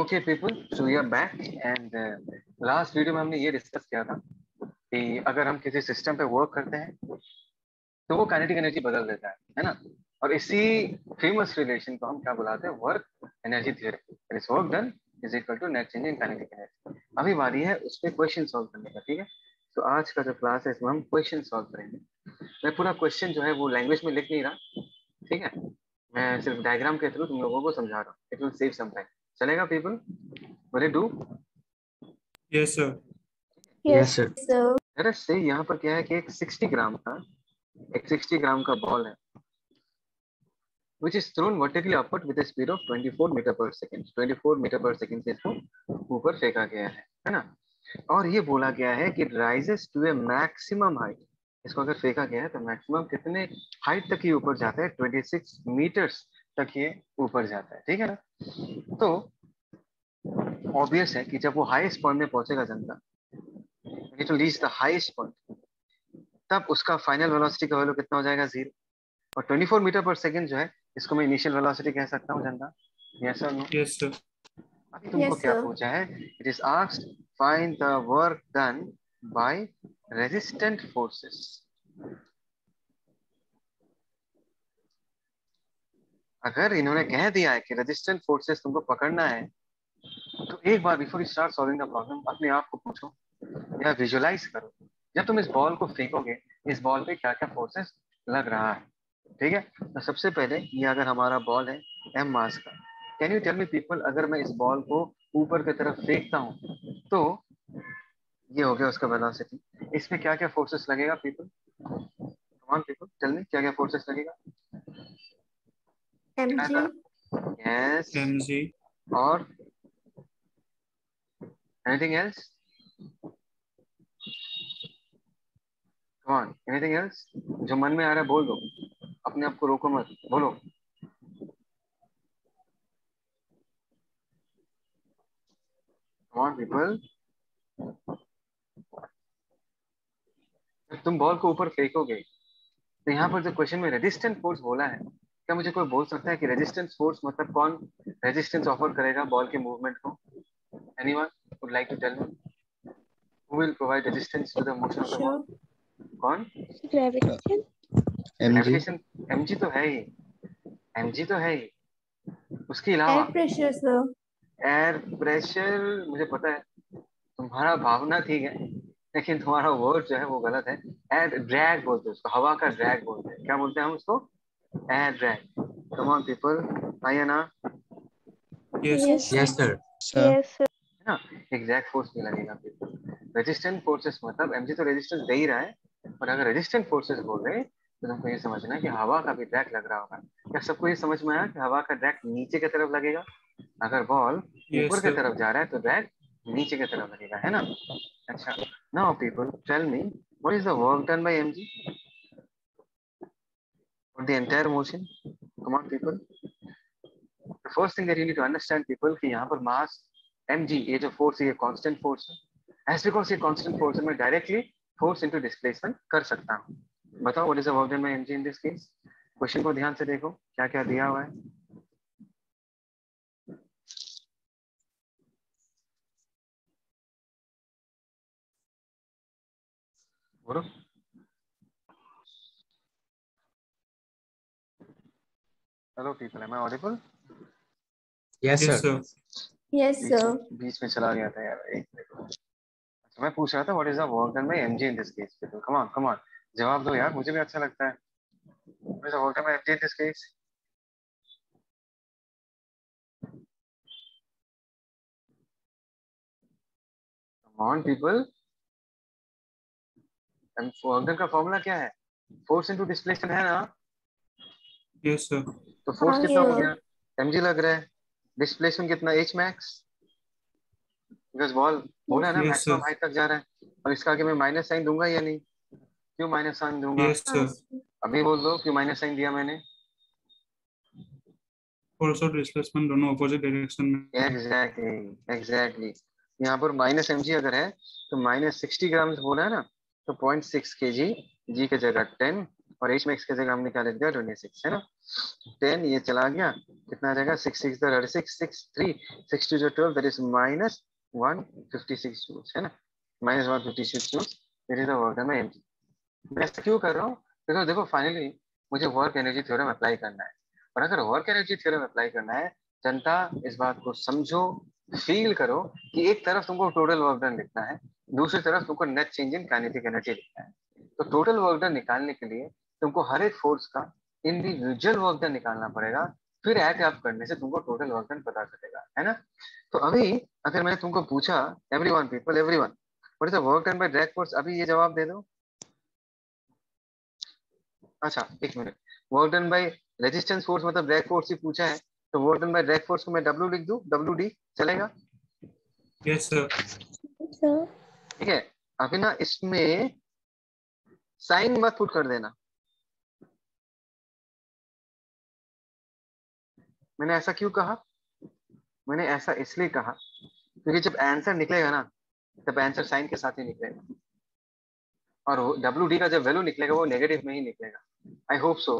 Okay people so we are back and last video में हमने ये डिस्कस किया था कि अगर हम किसी सिस्टम पे वर्क करते हैं तो वो काइनेटिक एनर्जी बदल देता है है ना? और इसी फ़ेमस रिलेशन को हम क्या बुलाते हैं? Work energy theory work done is equal to net change in kinetic energy अभी बारी है उस पर क्वेश्चन सॉल्व करने का, ठीक है? तो आज का जो क्लास है, इसमें हम क्वेश्चन सॉल्व करेंगे। मैं पूरा क्वेश्चन जो है वो लैंग्वेज में लिख नहीं रहा, ठीक है? मैं सिर्फ़ डायग्राम के थ्रू तुम लोगों को समझा रहा हूँ। It will save some time चलेगा people will do. Yes, sir. So, अरे से यहाँ पर क्या है कि एक 60 ग्राम का एक 60 ग्राम का बॉल है। Which is thrown vertically upward with a speed of 24 meter per second. 24 meter per second से इसको ऊपर फेंका गया है है ना? और ये बोला गया है कि rises to a maximum height इसको अगर फेंका गया है तो मैक्सिमम कितने हाइट तक ये ऊपर जाता है? 26 मीटर्स तक ये ऊपर जाता है ठीक है ना? तो ऑब्वियस है कि जब वो हाईएस्ट पॉइंट में पहुंचेगा जनता it will reach the highest point तब उसका फाइनल वेलोसिटी का वैल्यू कितना हो जाएगा ज़ीरो और 24 मीटर पर सेकंड जो है इसको मैं इनिशियल वेलोसिटी कह सकता हूँ जनता. यस और नो Yes, sir. अभी तुमको Yes, क्या पूछा है? It is asked find the work done by resistant forces अगर इन्होंने कह दिया है कि रेजिस्टेंट फोर्सेस तुमको पकड़ना है तो एक बार before you start solving the problem अपने आप को पूछो या विजुलाइज करो जब तुम इस बॉल को फेंकोगे इस बॉल पे क्या क्या फोर्सेस लग रहा है ठीक है? तो सबसे पहले ये अगर हमारा बॉल है एम मास का। Can you tell me people अगर मैं इस बॉल को ऊपर की तरफ़ फेंकता हूँ तो ये हो गया उसका वेलोसिटी इसमें क्या क्या फोर्सेस लगेगा people come on people tell me क्या क्या फोर्सेस लगेगा। Mg, yes MG. और anything else come on anything else जो मन में आ रहा है बोल दो। अपने आप को रोको मत बोलो। पीपल तुम बॉल को ऊपर फेंकोगे। तो यहाँ पर जो क्वेश्चन में रेजिस्टेंट फोर्स बोला है क्या मुझे कोई बोल सकता है कि रेजिस्टेंस फोर्स मतलब कौन रेजिस्टेंस ऑफ़र करेगा बॉल के मूवमेंट को? Anyone would like to tell me who will provide resistance to the motion of the ball कौन? Mg ग्रेविटेशन एमजी तो है ही। एमजी तो है ही। उसके अलावा air pressure, sir. Air pressure मुझे पता है तुम्हारा भावना ठीक है लेकिन तुम्हारा वर्ड जो है वो गलत है। एयर ड्रैग बोलते हैं उसको हवा का ड्रैग बोलते हैं। क्या बोलते हैं हम उसको? ड्रैग कम ऑन पीपल आइए ना Yes. Yes, yes sir. Sir. Yes, sir. है ना एग्जैक्ट फोर्स भी लगेगा पीपल रेजिस्टेंट फोर्सेस मतलब एमजी तो रेजिस्टेंस दे ही रहा है और अगर रेजिस्टेंट फोर्सेस बोल रहे तो तुमको ये समझना है कि हवा का भी ड्रैग लग रहा होगा। क्या सबको ये समझ में आया कि हवा का ड्रैग नीचे की तरफ़ लगेगा? अगर बॉल Yes, ऊपर की तरफ़ जा रहा है तो ड्रैग नीचे की तरफ़ लगेगा है ना? अच्छा now people tell me what is the work done by MG for the entire motion come on people the first thing that you need to understand people कि यहाँ पर mass mg ये जो force है ये constant force है as because ये constant force है मैं directly force into displacement कर सकता हूँ बताओ what is the work done by mg in this case question को ध्यान से देखो क्या क्या दिया हुआ है बोलो hello people I audible? Yes Yes, sir. sir. Yes, बीच में- चला गया था यार एक मिनट। अच्छा मैं पूछ रहा था what is the work done by MG in this case people come on come on जवाब दो यार मुझे भी अच्छा लगता है। What is the work done by MG in this case come on people and work done का formula क्या है? फोर्स इनटू डिस्प्लेसमेंट है ना? Yes, sir. तो फोर्स हाँ, कितना हो ये- गया? एमजी लग रहा है। डिस्प्लेसमेंट कितना? एच मैक्स बिकॉज़ बॉल बोला है ना Yes, मैक्सिमम हाइट तक जा रहा है। और इसका आगे मैं माइनस साइन दूँगा या नहीं? क्यों माइनस साइन दूँगा? Yes, अभी बोल दो क्यों माइनस साइन दिया मैंने? Also displacement दोनों opposite direction में. एग्जैक्टली एग्जैक्टली यहाँ पर माइनस एम अगर है तो माइनस सिक्सटी ग्राम बोला है ना तो पॉइंट सिक्स के जी जी की जगह टेन और एच मैक्स की जगह हमने क्या लिख दिया ट्वेंटी सिक्स है ना? टेन, ये चला गया। कितना आ जाएगा six six six six, three, six, two, जो twelve, that is minus one, fifty six joules, है ना? Minus one, fifty six joules, that is the work by MG मैं ऐसा क्यों कर रहा हूँ? बिकॉज़ देखो फाइनली मुझे वर्क एनर्जी थ्योरम अप्लाई करना है। और अगर वर्क एनर्जी थ्योरम अप्लाई करना है, जनता, इस बात को समझो फील करो कि एक तरफ़ तुमको टोटल वर्क डन लिखना है, दूसरी तरफ़ तुमको net change in kinetic energy लिखना है। तो टोटल वर्क डन निकालने के लिए तुमको हर एक फोर्स का इंडिविजुअल वर्क डन निकालना पड़ेगा फिर ऐड अप करने से तुमको टोटल वर्क डन पता चलेगा है ना? तो अभी अगर मैंने तुमको पूछा every one people every one what is the work done by drag force अभी ये जवाब दे दो। अच्छा एक minute work done by resistance force मतलब ड्रैग फोर्स ही पूछा है तो work done by drag force को मैं डब्ल्यू लिख दूँ? डब्ल्यू डी चलेगा? Yes. ठीक है? अभी ना इसमें साइन मत पुट कर देना। मैंने ऐसा क्यों कहा? मैंने ऐसा इसलिए कहा, क्योंकि जब आंसर निकलेगा ना, तब आंसर साइन के साथ ही निकलेगा। और डब्ल्यू डी का जब वैल्यू निकलेगा, वो नेगेटिव में ही निकलेगा। आई होप सो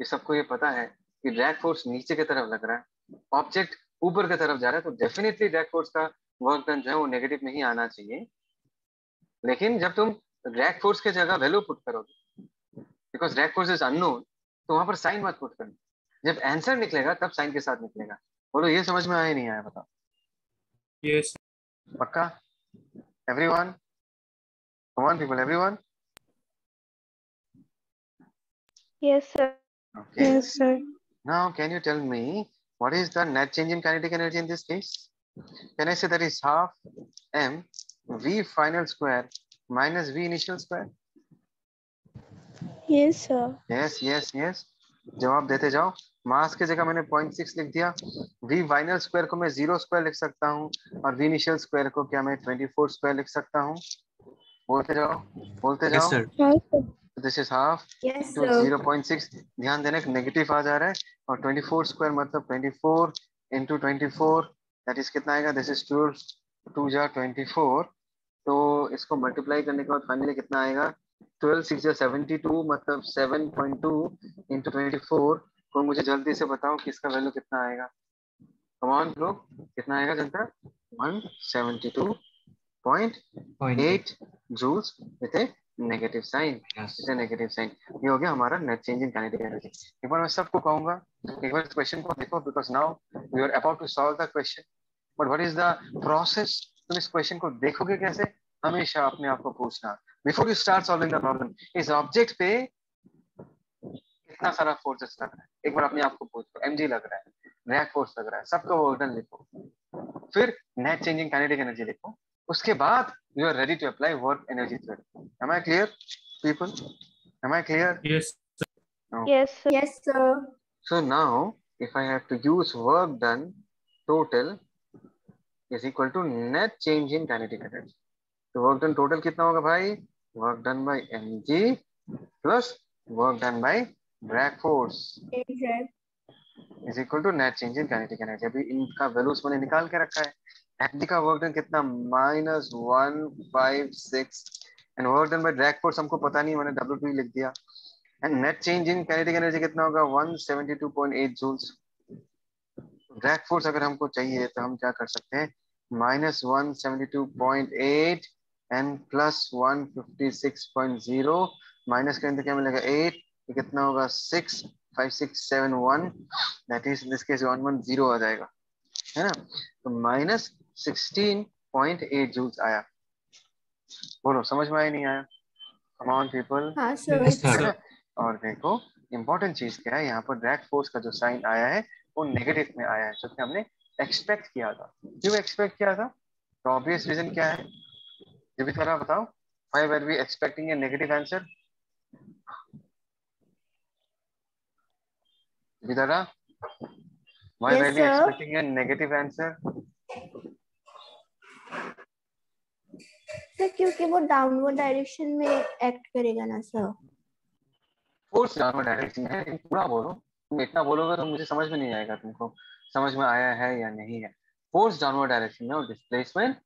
ये सबको ये पता है कि ड्रैग फोर्स नीचे की तरफ़ लग रहा है ऑब्जेक्ट ऊपर की तरफ़ जा रहा है तो डेफिनेटली ड्रैग फोर्स का वर्क डन जो है वो नेगेटिव में ही आना चाहिए। लेकिन जब तुम ड्रैग फोर्स के जगह वैल्यू पुट करोगे because drag force is unknown तो वहाँ पर साइन मत पुट करना। जब आंसर निकलेगा तब साइन के साथ निकलेगा। बोलो ये समझ में आया नहीं आया बताओ। Yes. पक्का? Everyone come on people everyone yes yes sir now can you tell me what is the net change in kinetic energy in this case can I say that is half M V final square minus V initial square yes sir yes yes yes जवाब देते जाओ। मास की जगह मैंने point six लिख दिया। We final square को मैं ज़ीरो स्क्वायर लिख सकता हूँ और वी इनिशियल स्क्वायर को क्या मैं ट्वेंटी फोर स्क्वायर लिख सकता हूँ। बोलते जाओ बोलते Yes, जाओ. This is half. Zero point six ध्यान देना नेगेटिव आ जा रहा है। और ट्वेंटी फोर स्क्वायर मतलब twenty four into twenty four that is कितना आएगा? दिस इज़ टू टू जा ट्वेंटी फोर तो इसको मल्टीप्लाई करने के बाद फाइनली कितना आएगा? ट्वेल्व सिक्स सेवेंटी टू मतलब seven point two into twenty four तो मुझे जल्दी से बताओ कि इसका वैल्यू कितना आएगा। कमान लोग कितना आएगा जनता? One seventy two point eight joules with a negative sign Yes. इसे नेगेटिव साइन ये हो गया हमारा net change in kinetic energy एक बार मैं सबको कहूँगा एक बार इस क्वेश्चन को देखो because now you are about to solve the question but what is the process तुम इस क्वेश्चन को देखोगे कैसे? हमेशा अपने आप को पूछना। Before you start solving the problem इस ऑब्जेक्ट पे कितना सारा फोर्सेस लग रहा है? एक बार अपने आप को पूछ लो एम लग रहा है रैक फोर्स लग रहा है सबका वर्डन लिखो। फिर नेट चेंजिंग काइनेटिक एनर्जी लिखो उसके बाद you are ready to apply work energy theorem clear people am I clear so now if I have to use work done total is equal to net change in kinetic energy तो work done total कितना होगा भाई? Work done by mg plus work done by drag force is equal to net change in kinetic energy. अभी इनका values मैंने निकाल के रखा है. mg का work done कितना? minus one five six and work done by drag force हमको पता नहीं मैंने W2 लिख दिया. And net change in kinetic energy कितना होगा 172.8 जूल्स ड्रैग फोर्स अगर हमको चाहिए तो हम क्या कर सकते हैं minus one seventy two point eight and plus one fifty six point zero minus करें तो क्या मिलेगा एट ये कितना होगा? Six five six seven one that is this case one one zero आ जाएगा। है ना? तो minus sixteen point eight joules आया। बोलो समझ में आया नहीं आया? कम ऑन पीपल हाँ, ना? और देखो इम्पोर्टेंट चीज़ क्या है? यहाँ पर ड्रैग फोर्स का जो साइन आया है वो नेगेटिव में आया है जो कि हमने एक्सपेक्ट किया था। क्यों एक्सपेक्ट किया था? तो ऑब्वियस रीजन क्या है? ये भी थोड़ा बताओ। Why were we expecting a negative answer? Vidara why Yes, were we sir. expecting a negative answer. Sir क्योंकि वो डाउनवर्ड डायरेक्शन में एक्ट करेगा ना सर फोर्स डाउनवर्ड डायरेक्शन है पूरा बोलो। तुम इतना बोलोगे तो मुझे समझ में नहीं आएगा तुमको समझ में आया है या नहीं है। फोर्स डाउनवर्ड डायरेक्शन में और डिस्प्लेसमेंट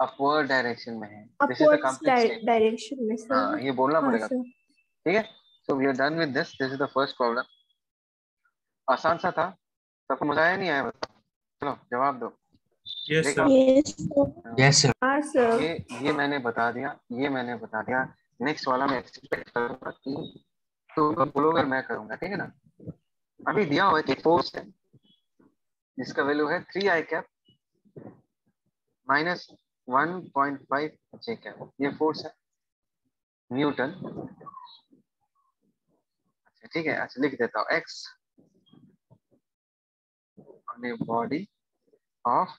अपवर्ड डायरेक्शन में है। This is the state direction में हाँ सर ये बोलना हाँ पड़ेगा। ठीक है? So we are done with this. This is the first problem. आसान सा था। सबको मज़ा आया नहीं आया? बताओ चलो जवाब दो। Sir. हाँ sir. ये ये मैंने बता दिया ये मैंने बता दिया। नेक्स्ट वाला मैं एक्सपेक्ट करूँगा कि तो बोलोगे मैं करूँगा ठीक है ना? अभी दिया हुआ है एक फोर्स है। जिसका वैल्यू है three i cap minus one point five j cap ये फोर्स है। न्यूटन अच्छा ठीक है अच्छा लिख देता हूँ। एक्स अपने बॉडी ऑफ़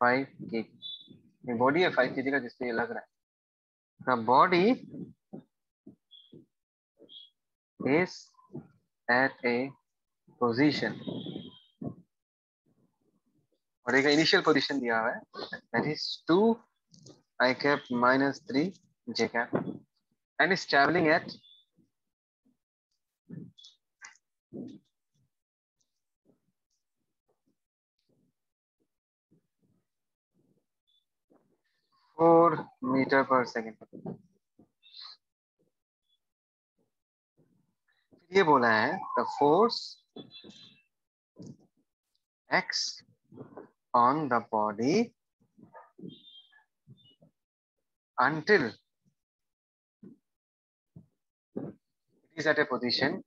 फाइव के जी बॉडी है फाइव के का जिससे ये लग रहा है। The body is at a position और एक इनिशियल पोजीशन दिया हुआ है। That is two i cap minus three j cap and is travelling at four metre पर सेकेंड ये बोला है the force x on the body until is at a position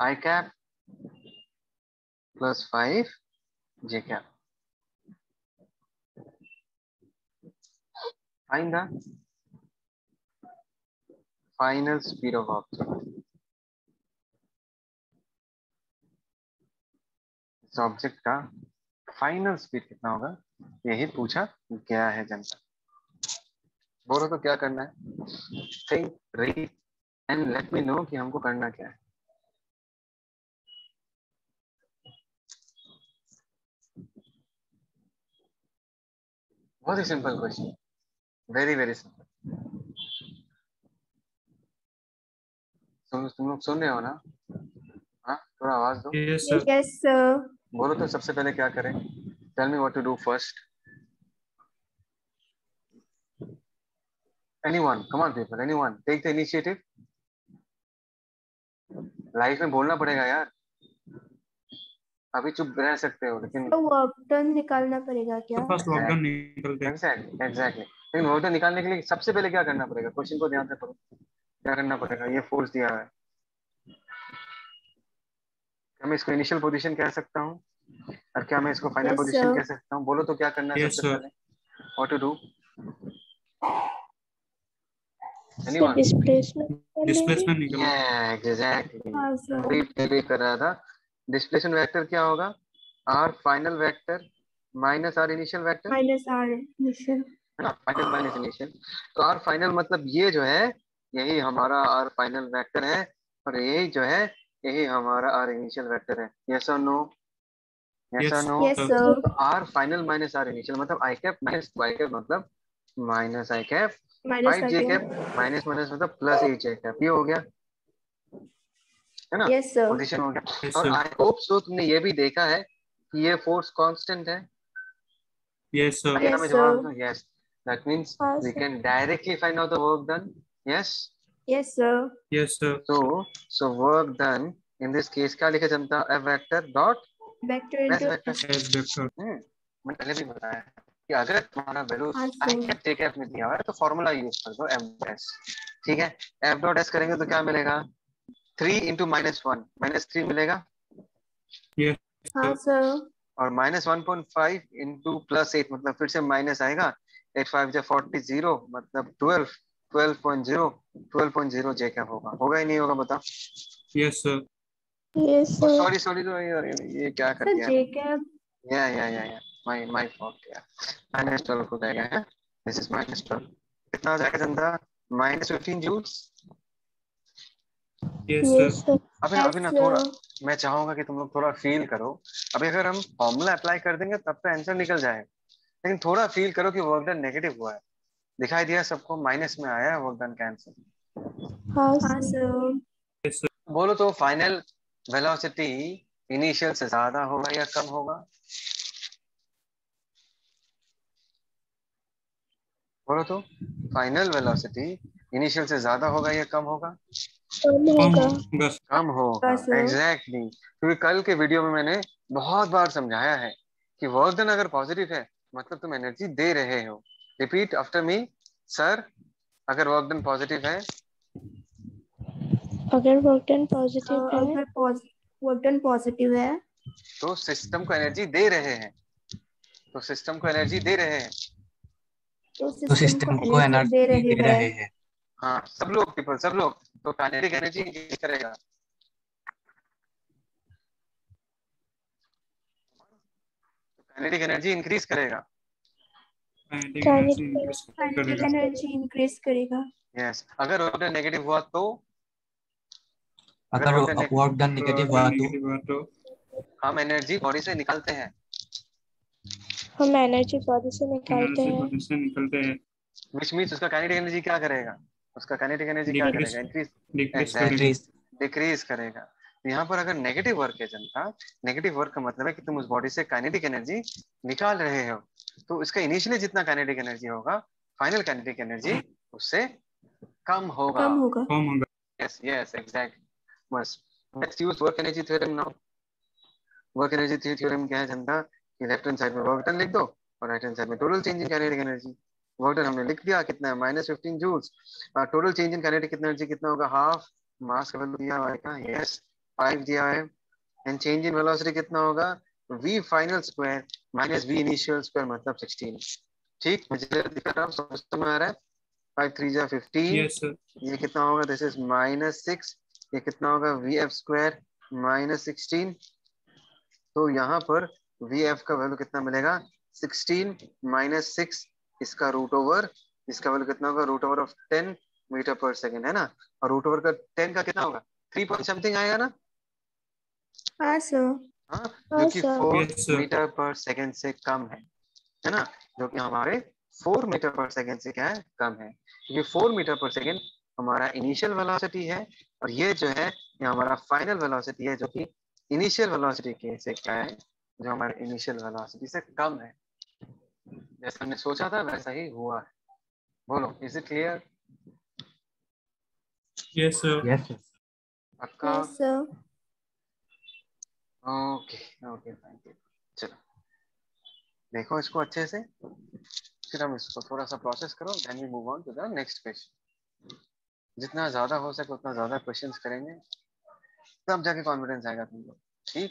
i cap plus 5 j cap. Find the final speed of object. इस object का final speed कितना होगा यही पूछा गया है जनता बोलो तो क्या करना है think read and let me know कि हमको करना क्या है बहुत ही simple question very very simple तुम तुम लोग सुन रहे हो ना? हाँ थोड़ा आवाज़ दो। Yes, sir. yes sir बोलो तो सबसे पहले क्या करें? Tell me what to do first anyone come on people anyone take the initiative life में बोलना पड़ेगा यार। अभी चुप रह सकते हो लेकिन तो वर्क डन निकालना पड़ेगा क्या? First lockdown निकलते हैं. एग्जैक्टली एग्जैक्टली लेकिन वोटर निकालने के लिए सबसे पहले क्या करना पड़ेगा? क्वेश्चन को ध्यान से पढ़ो। क्या करना पड़ेगा? ये फोर्स दिया है। क्या मैं इसको इनिशियल पोजीशन कह सकता हूँ? और क्या मैं इसको फाइनल पोजीशन sir. कह सकता हूँ? बोलो तो क्या करना है सबसे पहले? What to do anyone displacement Displacement निकल. एग्जैक्टली हाँ सर वही पहले कर रहा था। डिस्प्लेसमेंट वेक्टर क्या होगा? R final vector minus r initial vector minus r initial है ना? फाइनल माइनस इनिशियल तो आर फाइनल मतलब ये जो है यही हमारा आर फाइनल वेक्टर है और यही जो है यही हमारा आर इनिशियल वेक्टर है। यस और नो यस और no r final minus r initial मतलब i cap minus y cap मतलब minus i cap minus five j cap minus minus मतलब प्लस एट जे कैप ये हो गया। है ना? यस पोजीशन हो गया Yes, और आई होप सो तुमने ये भी देखा है कि ये फोर्स कांस्टेंट है। Sir. दो yes that means we can directly find out the work done yes yes sir Yes, sir. So, so work done. In this case क्या लिखा जनता? Vector dot वेक्टर इनटू मैंने पहले भी बताया कि अगर तुम्हारा वैल्यू sir. cap में दिया हुआ है तो फॉर्मूला यूज़ कर दो f dot s. ठीक है? F dot s करेंगे तो क्या मिलेगा? Three into minus one minus three मिलेगा yes. हाँ सर और minus one point five into plus eight मतलब फिर से माइनस आएगा एट फाइव जो फोर्टी ज़ीरो मतलब twelve twelve point zero twelve point zero j होगा होगा ही नहीं होगा बताओ Yes, sir. Yes sir sorry sorry ये क्या कर दिया j cap Yeah, yeah, yeah, yeah. My my fault. Yeah. Minus twelve हो जाएगा है. This is minus twelve. कितना हो जाएगा चंदा? Minus fifteen joules. Yes, अभी अभी ना थोड़ा मैं चाहूँगा कि तुम लोग थोड़ा फील करो। अभी अगर हम फॉर्मूला अप्लाई कर देंगे तब तो आंसर निकल जाएगा। लेकिन थोड़ा फील करो कि वर्क डन नेगेटिव हुआ है। दिखाई दिया सबको माइनस में आया है वर्क डन का आंसर हाँ. बोलो तो फाइनल वेलोसिटी इनिशियल से ज़्यादा होगा या कम होगा? बोलो तो फाइनल वेलोसिटी इनिशियल से ज़्यादा होगा या कम होगा? कम कम होगा. एग्जैक्टली क्योंकि कल के वीडियो में मैंने बहुत बार समझाया है कि वर्क डन अगर पॉजिटिव है मतलब तुम एनर्जी दे रहे हो। रिपीट आफ्टर मी सर अगर वर्क डन पॉजिटिव है। अगर वर्क डन पॉजिटिव है अगर वर्क डन पॉजिटिव है। तो सिस्टम को एनर्जी दे रहे हैं। तो सिस्टम को एनर्जी दे रहे हैं। तो तो सिस्टम को एनर्जी दे रहे हैं। हैं। हाँ सब लोग पीपल सब लोग। तो काइनेटिक एनर्जी इंक्रीज करेगा। काइनेटिक एनर्जी इंक्रीज करेगा। काइनेटिक एनर्जी इंक्रीज करेगा। यस अगर वर्क डन नेगेटिव हुआ तो अगर वर्क डन नेगेटिव हुआ तो तो हम एनर्जी बॉडी से निकालते हैं। हम एनर्जी बॉडी से निकालते हैं। एनर्जी से निकलते हैं। विच मीन्स उसका काइनेटिक एनर्जी क्या करेगा? उसका काइनेटिक एनर्जी क्या करेगा? इंक्रीज डिक्रीज करेगा। डिक्रीज करेगा। तो यहाँ पर अगर नेगेटिव वर्क है जनता नेगेटिव वर्क का मतलब है कि तुम उस बॉडी से काइनेटिक एनर्जी निकाल रहे हो। तो इसका इनिशियली जितना काइनेटिक एनर्जी होगा फाइनल काइनेटिक एनर्जी उससे कम होगा। कम होगा। कम होगा। Yes yes exactly बस। Let's use work energy theorem now work energy theorem क्या है जनता? कि लेफ़्ट हैंड साइड में वर्क डन लिख दो और राइट हैंड साइड में total change in kinetic energy done हमने लिख दिया कितना है? Minus fifteen joules total change in kinetic energy कितना होगा? हाफ़ मास का वैल्यू दिया हुआ है यस फाइव दिया है. एंड चेंज इन वेलोसिटी कितना होगा? V final square minus v initial square मतलब 16 ठीक? मुझे दिख रहा है समझ में आ रहा है? 5 3 जा 15 यस सर ये कितना होगा? दिस इज़ माइनस सिक्स ये कितना होगा? एफ़ स्क्वायर माइनस सिक्सटीन तो यहाँ पर एफ़ का वैल्यू कितना मिलेगा? सिक्सटीन माइनस सिक्स इसका रूट ओवर इसका वैल्यू कितना होगा? Root over of ten metre पर सेकेंड है ना? और रूट ओवर का टेन का कितना होगा? थ्री पॉइंट समथिंग आएगा ना? हाँ सर हाँ हाँ, जो कि फोर मीटर पर सेकेंड से कम है है ना? जो कि हमारे फोर मीटर पर सेकेंड से क्या है? कम है। क्योंकि फोर मीटर पर सेकेंड हमारा इनिशियल वेलोसिटी है और ये जो है ये हमारा फाइनल वेलोसिटी है जो कि इनिशियल वेलोसिटी के से क्या है? जो हमारे इनिशियल वेलोसिटी से कम है। जैसा हमने सोचा था वैसा ही हुआ है। बोलो is it clear yes sir yes पक्का? Yes sir okay okay thank you चलो। देखो इसको अच्छे से। फिर हम इसको थोड़ा सा प्रोसेस करो then we move on to the next question जितना ज़्यादा हो सके उतना ज़्यादा क्वेश्चंस करेंगे। तब जाके कॉन्फिडेंस आएगा तुम लोग ठीक?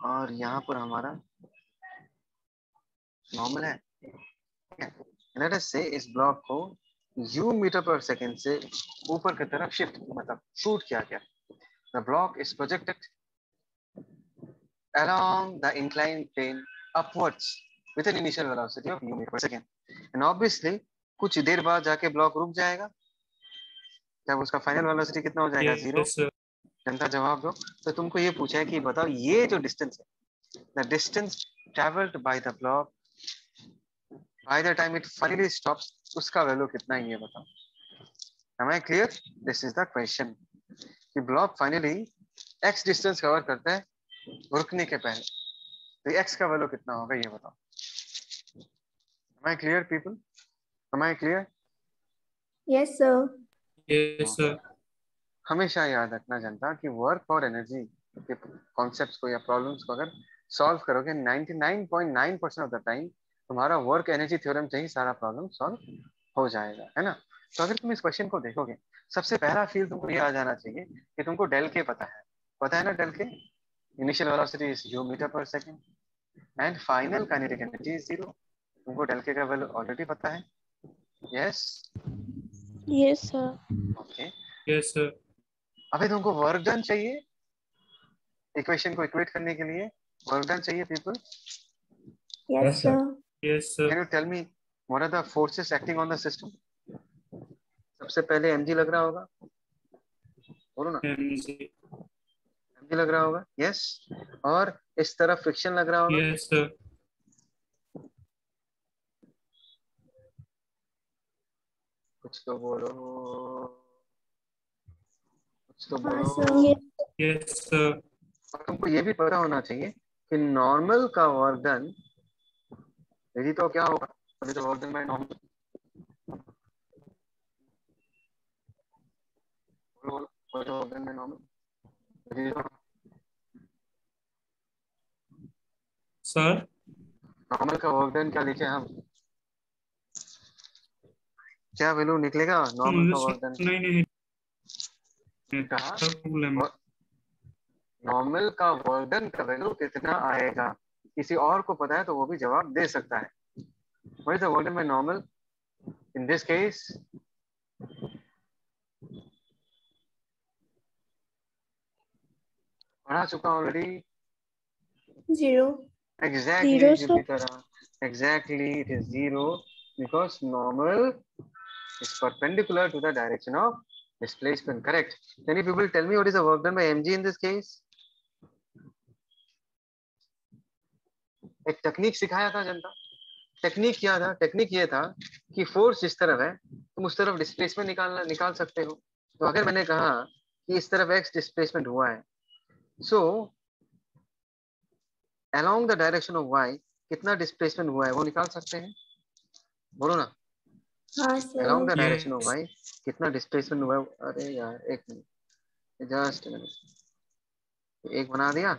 और यहाँ पर हमारा नॉर्मल है। लेट अस से इस ब्लॉक को u मीटर पर सेकेंड से ऊपर की तरफ़ शिफ्ट मतलब शूट किया गया। The block is projected along the inclined plane upwards with an initial velocity of u meter per second. And obviously कुछ देर बाद जाके ब्लॉक रुक जाएगा। जब उसका फाइनल वेलोसिटी कितना हो जाएगा? ज़ीरो यस जनता जवाब दो। तो तुमको ये पूछा है कि बताओ ये जो डिस्टेंस है the distance travelled by the block by the time it finally stops उसका वैल्यू कितना है ये बताओ। Am i clear? This is the question. कि block finally x distance cover करता है रुकने के पहले। तो x का वैल्यू कितना होगा ये बताओ। Am i clear people? Am i clear? Yes sir yes sir हमेशा याद रखना जनता कि वर्क और एनर्जी के कॉन्सेप्ट्स को या प्रॉब्लम्स को अगर सॉल्व करोगे 99.9 परसेंट ऑफ़ द टाइम तुम्हारा वर्क एनर्जी थ्योरम से ही सारा प्रॉब्लम सॉल्व हो जाएगा है ना? तो अगर तुम इस क्वेश्चन को देखोगे सबसे पहला फील तुमको ये आ जाना चाहिए कि तुमको डेल के पता है। पता है ना del K initial velocity is u metre पर second and final kinetic energy is zero तुमको डेल के का वैल्यू ऑलरेडी पता है। Yes yes sir okay yes sir अभी तुमको वर्क डन चाहिए इक्वेशन को इक्वेट करने के लिए। वर्क डन चाहिए people Yes, Yes, sir. sir. Yes, sir. Can you tell me what are the forces acting on the system सबसे पहले एमजी लग रहा होगा। बोलो ना। Mg एमजी लग रहा होगा। Yes yes. और इस तरफ़ फ्रिक्शन लग रहा होगा। Yes sir. कुछ तो बोलो। तो हाँ, बोलो। तुमको ये भी पता होना चाहिए कि नॉर्मल का वर्क डन यदि तो क्या होगा? अभी तो work done by normal by normal का वर्क डन क्या लिखे हम? क्या वैल्यू निकलेगा नॉर्मल का वर्क डन नहीं नहीं। नॉर्मल हाँ। का वर्डन कर लो कितना आएगा? किसी और को पता है तो वो भी जवाब दे सकता है। वही था वर्डन में नॉर्मल इन दिस केस पढ़ा चुका already zero exactly it is zero because normal is perpendicular to the direction of displacement, correct. Can you people tell me what is the work done by mg in this case? एक technique सिखाया था जनता। Technique क्या था? Technique ये था कि force जिस तरफ़ है, तुम उस तरफ़ डिस्प्लेसमेंट निकालना, निकाल सकते हो। तो अगर मैंने कहा कि इस तरफ़ एक्स डिस्प्लेसमेंट हुआ है so along the direction of y, कितना डिस्प्लेसमेंट हुआ है, वो निकाल सकते हैं? बोलो ना। The Yes. y कितना डिस्प्लेसमेंट हुआ है अरे यार एक मिनट जस्ट मिनट एक बना दिया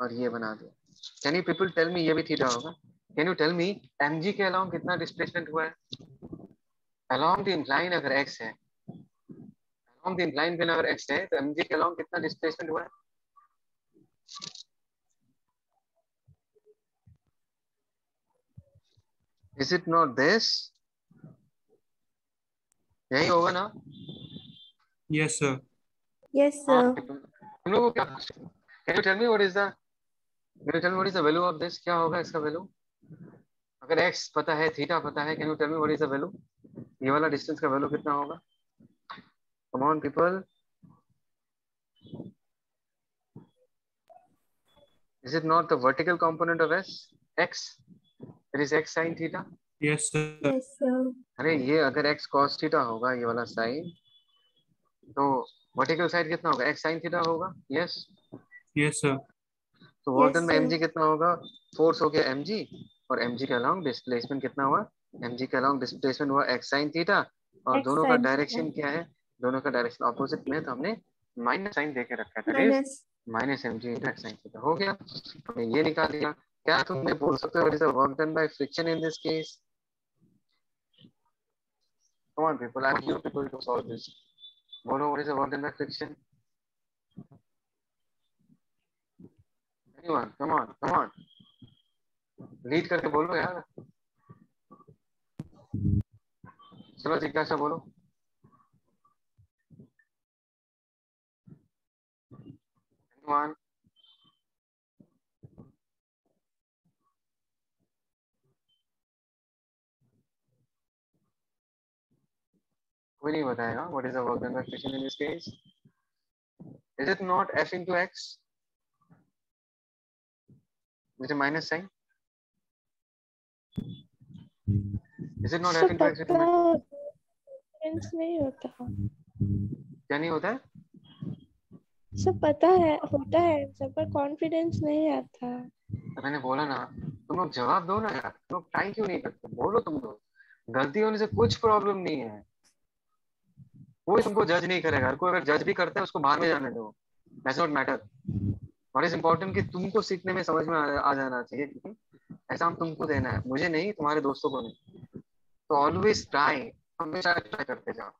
और ये बना दिया। Can you people tell me ये भी थीटा होगा। Can you tell me mg के along कितना डिस्प्लेसमेंट हुआ है? Along the incline अगर x है along the incline plane अगर x है तो mg के along कितना डिस्प्लेसमेंट हुआ है? Is it not this? यही होगा ना? Yes sir. Yes, हाँ, sir. तुम लोगों क्या can you tell me what is the can you tell me what is the value of this क्या होगा इसका वैल्यू अगर x पता है थीटा पता है can you tell me what is the value ये वाला डिस्टेंस का वैल्यू कितना होगा? Come on people is it not the vertical component of s? X? It is x sin theta? Yes sir. Yes, sir. अरे ये अगर x cos theta होगा ये वाला साइन तो वर्टिकल साइड कितना होगा? X sin थीटा होगा? Yes yes sir. तो डन में mg कितना होगा? फोर्स हो गया mg और mg के अलोंग डिस्प्लेसमेंट कितना हुआ? Mg के अलोंग डिस्प्लेसमेंट हुआ x sin थीटा और X दोनों का डायरेक्शन क्या है? दोनों का डायरेक्शन ऑपोजिट में तो हमने माइनस साइन देके रखा था. Minus m g x sin theta हो गया? हमने ये निकाल दिया। क्या तुमने बोल सकते हो is work done by friction in this case Come on, people. I want you people to solve this. What is the work done by friction? Anyone? Come on, come on. Lead करके बोलो यार चलो जिज्ञासा बोलो Anyone? कोई नहीं बताएगा what is the work done by friction in this case? Is it not f into x? With a minus sign? Is it not f into x with a minus नहीं होता। क्या नहीं होता? सब पता है होता है आंसर पर कॉन्फिडेंस नहीं आता। तो मैंने बोला ना तुम लोग जवाब दो ना यार तुम लोग ट्राई क्यों नहीं करते? बोलो तुम लोग। गलती होने से कुछ प्रॉब्लम नहीं है। कोई तुमको जज नहीं करेगा। कोई अगर जज भी करता है उसको बाहर में जाने दो। That's not matter what is important कि तुमको सीखने में समझ में आ, जाना चाहिए क्योंकि एग्ज़ाम तुमको देना है। मुझे नहीं तुम्हारे दोस्तों को नहीं। तो ऑलवेज ट्राई हमेशा ट्राई करते जाओ।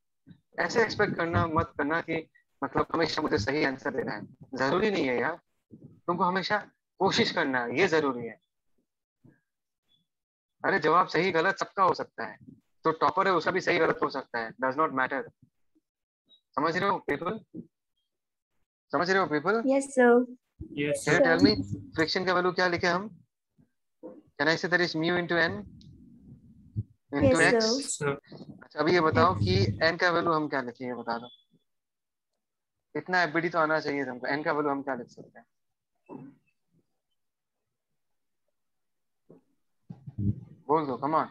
ऐसे एक्सपेक्ट करना मत करना कि मतलब हमेशा मुझे सही आंसर देना है। ज़रूरी नहीं है यार। तुमको हमेशा कोशिश करना है ये ज़रूरी है। अरे जवाब सही गलत सबका हो सकता है। तो टॉपर है उसका भी सही गलत हो सकता है। डज नॉट मैटर समझ रहे हो पीपल समझ रहे हो people Yes, sir. Yes, Can you sir. tell me friction का वैल्यू क्या लिखे हम? Can I say that is mu into n? Into. Sir. अच्छा अभी ये बताओ कि n का वैल्यू हम क्या लिखेंगे बता दो। इतना एफबीडी तो आना चाहिए तुमको। n का वैल्यू हम क्या लिख सकते हैं? बोल दो कम ऑन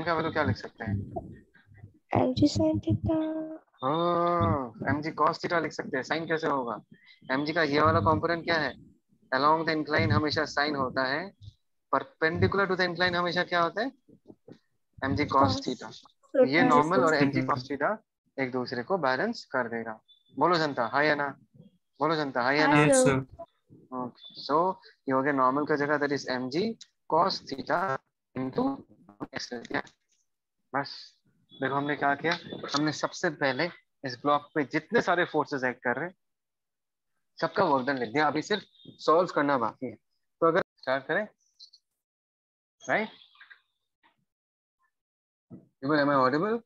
n का वैल्यू क्या लिख सकते हैं? Mg sin m g cos theta लिख सकते हैं। साइन कैसे होगा? एम जी का ये वाला कंपोनेंट क्या है? अलोंग द इंक्लाइन हमेशा साइन होता है। परपेंडिकुलर टू द इंक्लाइन हमेशा क्या होता है? एम जी कॉस थीटा ये नॉर्मल और एम जी कॉस थीटा एक दूसरे को बैलेंस कर देगा। बोलो जनता हाय ना बोलो जनता हाय ना. Yes, sir. ओके सो ये हो गया नॉर्मल का जगह that is m g cos theta into x बस। देखो हमने क्या किया हमने सबसे पहले इस ब्लॉक पे जितने सारे फोर्सेस एक्ट कर रहे हैं सबका वर्कडन लिख दिया अभी सिर्फ़ सॉल्व करना बाकी है तो अगर स्टार्ट करें right am I audible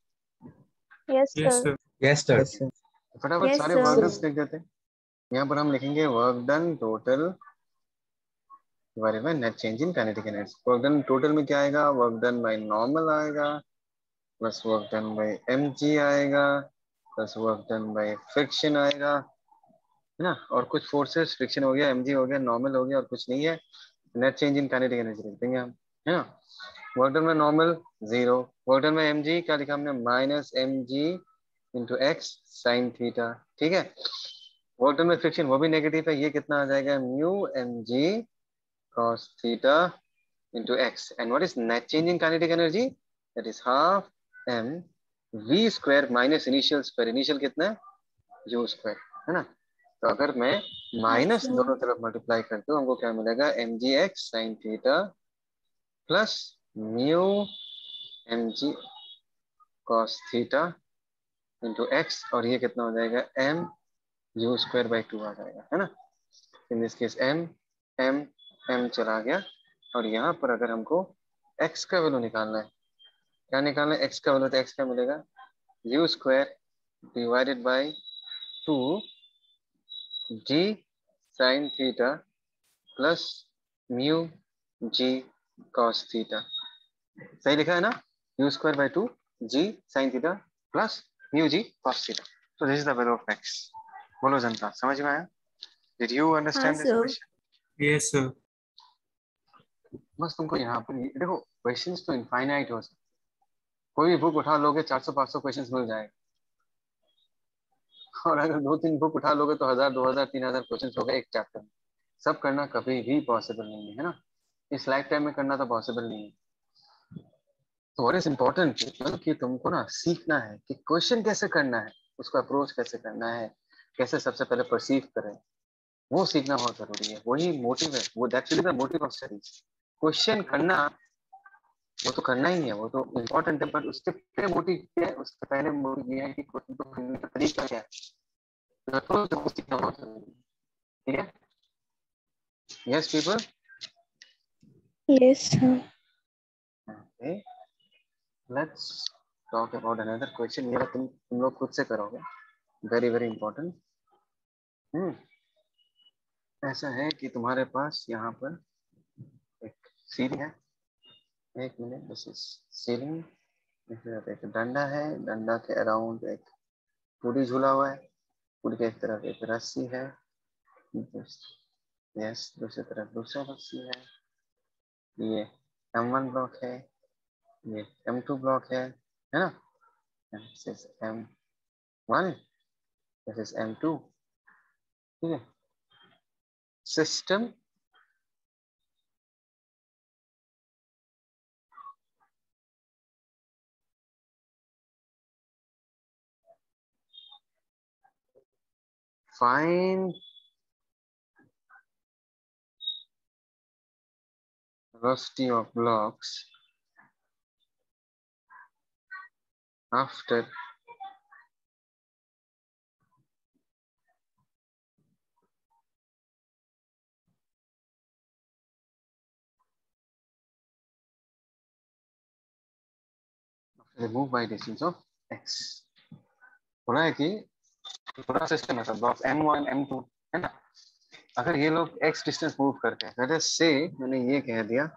yes Yes, sir sir. Yes, sir. फटाफट Yes, सारे sir. वर्क लिख देते हैं यहाँ पर हम लिखेंगे work done total divided by net change in kinetic energy. Work done total में क्या आएगा? Work done by normal आएगा, plus work done by M आएगा plus work done by friction आएगा, है ना? और कुछ फोर्सेस फ्रिक्शन हो गया एम हो गया नॉर्मल हो गया और कुछ नहीं है। Net change in kinetic energy लिख देंगे हम, है ना? वर्क डन में नॉर्मल ज़ीरो वर्क डन में एम क्या लिखा हमने? Minus M g into x sine theta ठीक है? वर्क डन में फ्रिक्शन वो भी नेगेटिव है, ये कितना आ जाएगा? Mu M g cos theta into x and what is net change in kinetic energy that is half m v square minus initial square. Initial कितना है? u square, है ना? तो अगर मैं माइनस। दोनों तरफ़ मल्टीप्लाई करता हूँ हमको क्या मिलेगा M g x sine theta plus mu M g cos theta into x और ये कितना हो जाएगा M u square by two आ जाएगा है ना in this case M M M चला गया और यहाँ पर अगर हमको एक्स का वैल्यू निकालना है क्या निकालना है? X का वैल्यू तो एक्स का मिलेगा। U square divided by two g sine theta plus mu g cos theta सही लिखा है ना? U square by two g sine theta plus mu g cos theta तो this is the value of x बोलो जनता समझ में आया? Did you understand this. Question Yes, sir. बस तुमको यहाँ पर देखो क्वेश्चंस तो इनफाइनाइट हो सकते कोई भी बुक उठा लोगे 400-500 क्वेश्चंस मिल जाएगा। और अगर दो तीन बुक उठा लोगे तो हज़ार, दो हज़ार, तीन हज़ार क्वेश्चंस हो गए एक चैप्टर में। सब करना कभी भी पॉसिबल नहीं है ना? इस लाइफ टाइम में करना तो पॉसिबल नहीं है। तो व्हाट इज़ इम्पोर्टेंट कि तुमको ना सीखना है कि क्वेश्चन कैसे करना है, उसको अप्रोच कैसे करना है, कैसे सबसे पहले परसीव करें। वो सीखना बहुत ज़रूरी है, वही मोटिव है, वो actually the motive of studies question करना वो तो करना ही है वो तो इम्पोर्टेंट है बट उसके पहले मोटिव क्या है? उसके पहले मोटिव ये है कि क्वेश्चन को करने का तरीका क्या है? तो वो सीखना ज़रूरी है ठीक है? Yes people sir. Okay. Let's talk about another question. ये तुम तुम लोग खुद से करोगे। वेरी वेरी इंपॉर्टेंट हम्म ऐसा है कि तुम्हारे पास यहाँ पर एक सीढ़ी है। एक मिनट दिस इज़ सीलिंग एक डंडा है, डंडा के अराउंड एक पूरी झूला हुआ है। पूरी के एक तरफ़ एक रस्सी है। यस दूसरी तरफ़ दूसरा रस्सी है। ये M1 ब्लॉक है। ये M2 ब्लॉक है। है ना? This is M1 this is M2 ठीक है? System find velocity of blocks after move by distance of x. What I पूरा सिस्टम है सब ब्लॉक्स M1 M2 है ना? अगर ये लोग x डिस्टेंस मूव करते हैं लेट अस से मैंने ये कह दिया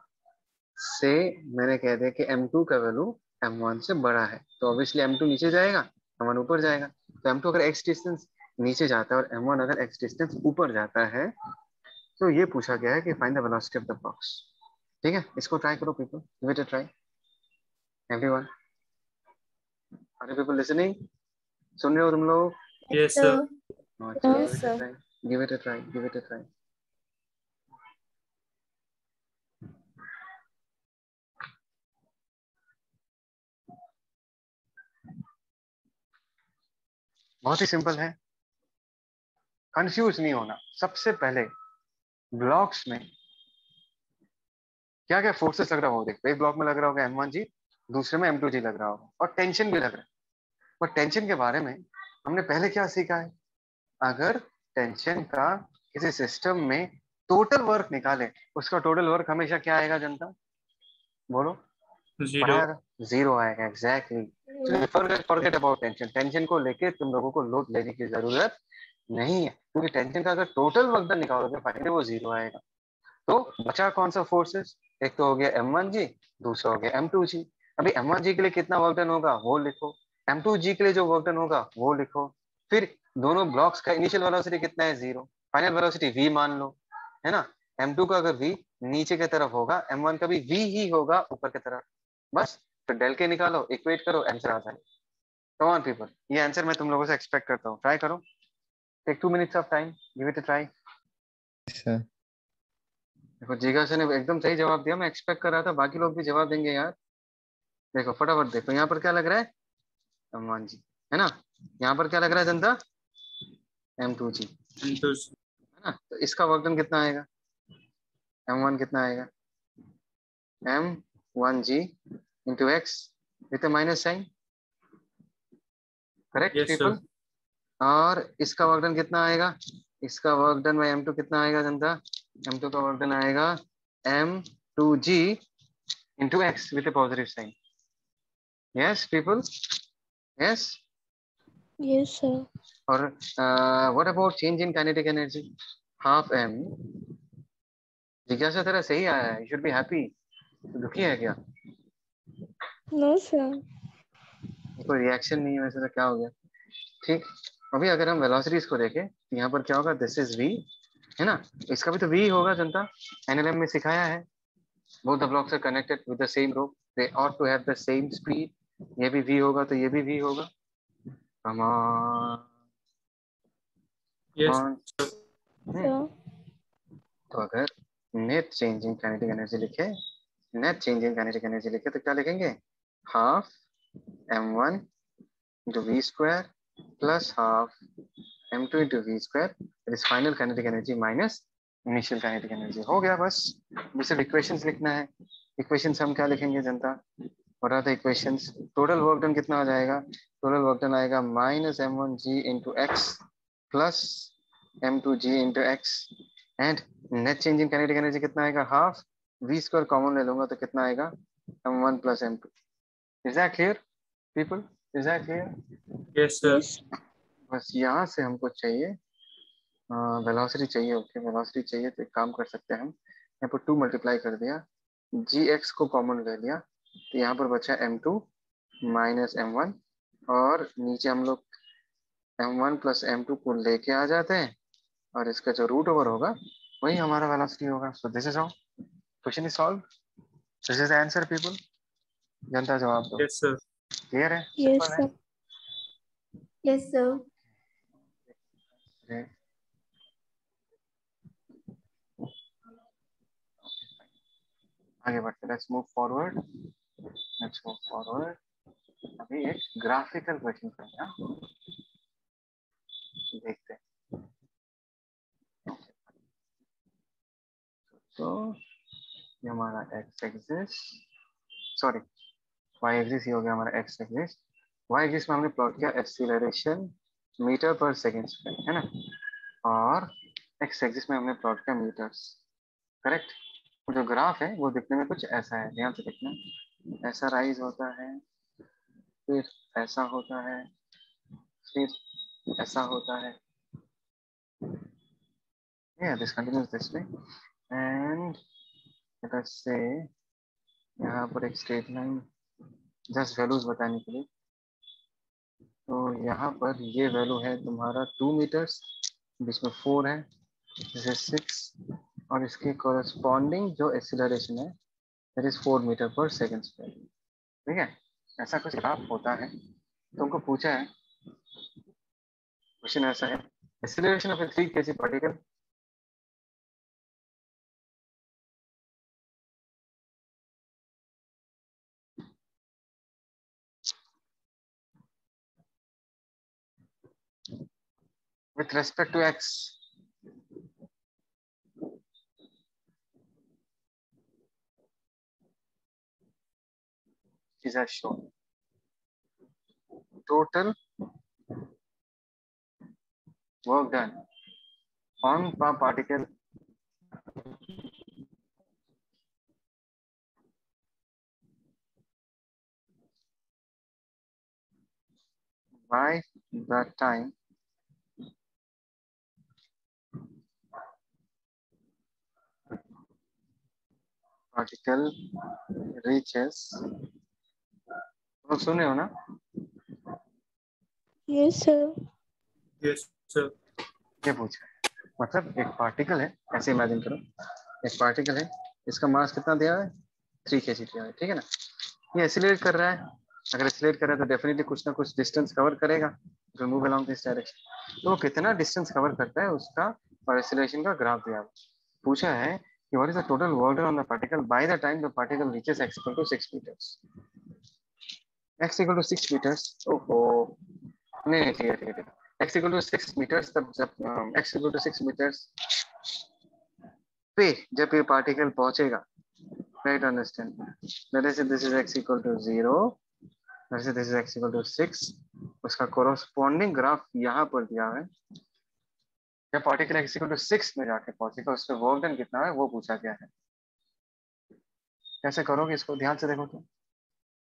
से मैंने कह दिया कि M2 का वैल्यू M1 से बड़ा है तो ऑब्वियसली M2 नीचे जाएगा M1 ऊपर जाएगा। तो M2 अगर x डिस्टेंस नीचे जाता है और M1 अगर x डिस्टेंस ऊपर जाता है तो ये पूछा गया है कि find the velocity of the box ठीक है? इसको ट्राई करो people give it a try everyone are you people listening सुन रहे हो तुम लोग? Yes, sir. चलो, Yes, sir. give it a try. Give it a try. बहुत ही सिंपल है। कंफ्यूज नहीं होना। सबसे पहले ब्लॉक्स में क्या क्या फोर्सेस लग रहा होगा? देखो एक ब्लॉक में लग रहा होगा एम वन जी दूसरे में एम टू जी लग रहा होगा। और टेंशन भी लग रहा है। और टेंशन के बारे में हमने पहले क्या सीखा है? अगर टेंशन का किसी सिस्टम में टोटल वर्क निकाले उसका टोटल वर्क हमेशा क्या आएगा जनता? बोलो। ज़ीरो आएगा exactly forget about tension tension को लेके तुम लोगों को लोड लेने की ज़रूरत नहीं है। क्योंकि टेंशन का अगर टोटल वर्क डन निकालोगे फाइनली वो ज़ीरो आएगा। तो बचा कौन सा फोर्सेस एक तो हो गया एम वन जी दूसरा हो गया एम टू जी अभी एम वन जी के लिए कितना वर्क डन होगा? वो लिखो। एम टू जी के लिए जो वर्क डन होगा वो लिखो। फिर दोनों ब्लॉक्स का इनिशियल वेलोसिटी कितना है? ज़ीरो फाइनल वेलोसिटी वी मान लो है ना? एम टू का अगर वी नीचे की तरफ़ होगा एम वन का भी वी ही होगा ऊपर की तरफ़। बस तो डेल के निकालो इक्वेट करो आंसर आ जाए। कम ऑन पीपल ये आंसर मैं तुम लोगों से एक्सपेक्ट करता हूँ। ट्राई करो। Take two minutes of time give it a try sir देखो जिज्ञासा ने एकदम सही जवाब दिया। मैं एक्सपेक्ट कर रहा था बाकी लोग भी जवाब देंगे यार। देखो फटाफट देखो यहाँ पर क्या लग रहा है? हनुमान जी है ना? यहाँ पर क्या लग रहा है जनता? एम टू जी है ना? तो इसका वर्क डन कितना आएगा? एम वन कितना आएगा? M one g into x with minus sign correct people और इसका वर्क डन कितना आएगा? इसका work done by M two कितना आएगा जनता? एम टू का वर्क डन आएगा M two g into x with positive sign yes people yes Yes, sir. और what about change in kinetic energy half M जिज्ञासा तेरा सही आया है. यू शुड बी हैप्पी दुखी है क्या? No, sir. कोई रिएक्शन नहीं है वैसे तो क्या हो गया? ठीक. अभी अगर हम वेलोसिटीज को देखें तो यहाँ पर क्या होगा? दिस इज़ वी है ना? इसका भी तो वी होगा जनता. एनएलएम में सिखाया है. Both the blocks are connected with the same rope. They ought to have the same speed. ये भी v होगा तो ये भी v होगा। Come Yes. तो अगर नेट चेंजिंग काइनेटिक एनर्जी लिखे नेट चेंजिंग काइनेटिक एनर्जी लिखे तो क्या लिखेंगे? Half M one into v square plus half M two into v square is final kinetic energy minus initial kinetic energy हो गया बस। सिर्फ़ इक्वेशंस लिखना है। इक्वेशंस हम क्या लिखेंगे जनता? What are the equations total work done कितना आ जाएगा total work done आएगा minus m1 g into x plus m2 g into x and net change in kinetic energy कितना आएगा half v square common ले लूँगा तो कितना आएगा m1 plus m2 is that clear people is that clear Yes, sir. Yes. बस यहाँ से हमको चाहिए वेलोसिटी चाहिए ओके वेलोसिटी चाहिए तो एक काम कर सकते हैं हम यहाँ पर टू मल्टीप्लाई कर दिया जी एक्स को कॉमन ले लिया तो यहाँ पर बचा M two minus M one और नीचे हम लोग M one plus M two को लेके आ जाते हैं और इसका जो रूट ओवर होगा वही हमारा वेलोसिटी होगा। So this is how question is solve this is answer people जनता जवाब दो। Yes, sir. क्लियर है? Sir. Yes, sir. Great. आगे बढ़ते let's move forward let's move forward अभी एक ग्राफिकल क्वेश्चन करेंगे? देखते हैं। तो ये हमारा x axis sorry y axis ये हो गया हमारा एक्स एक्सिस वाई एक्सिस में हमने प्लॉट किया एक्सीलरेशन मीटर पर सेकेंड है ना? और एक्स एक्सिस में हमने प्लॉट किया मीटर्स करेक्ट जो ग्राफ है, वो दिखने में कुछ ऐसा है। ध्यान से देखना। ऐसा राइज होता है, फिर ऐसा होता है, फिर ऐसा होता है। Yeah, this continues this way. And let us say, यहाँ पर एक स्ट्रेट लाइन जस्ट वैल्यूज़ बताने के लिए। तो यहाँ पर ये वैल्यू है तुम्हारा टू मीटर्स बीच में फोर है जैसे सिक्स और इसके कॉरेस्पॉन्डिंग जो एक्सिलरेशन है that is four metre per second square ठीक है? ऐसा कुछ ग्राफ होता है। तुमको पूछा है। क्वेश्चन ऐसा है। Acceleration of a three kg particle with respect to x is as shown total work done. On per particle. By the time particle reaches तुम सुन हो ना? Yes sir. Yes sir. क्या पूछा है। मतलब एक पार्टिकल है ऐसे इमेजिन करो। एक पार्टिकल है इसका मास कितना दिया है? थ्री के जी दिया है ठीक है ना? ये एक्सीलरेट कर रहा है। अगर एक्सीलरेट कर रहा है तो डेफिनेटली कुछ ना कुछ डिस्टेंस कवर करेगा जो मूव अलोंग दिस डायरेक्शन तो वो कितना डिस्टेंस कवर करता है उसका और एक्सीलरेशन का ग्राफ दिया है। पूछा है कि what is the total work on the particle by the time the particle reaches x equal to 6 metres x equal to 6 metres ओहो नहीं नहीं ठीक है ठीक x इक्वल टू 6 मीटर्स तब जब um, x equal to 6 metres पे जब ये पार्टिकल पहुंचेगा right understand this is x equal to 0 let us say this is x equal to 6 उसका कोरोस्पोंडिंग ग्राफ यहाँ पर दिया है। जब पार्टिकल x इक्वल टू 6 में जाके पहुंचेगा उसका वर्क डन कितना है वो पूछा गया है। कैसे करोगे इसको? ध्यान से देखो तो।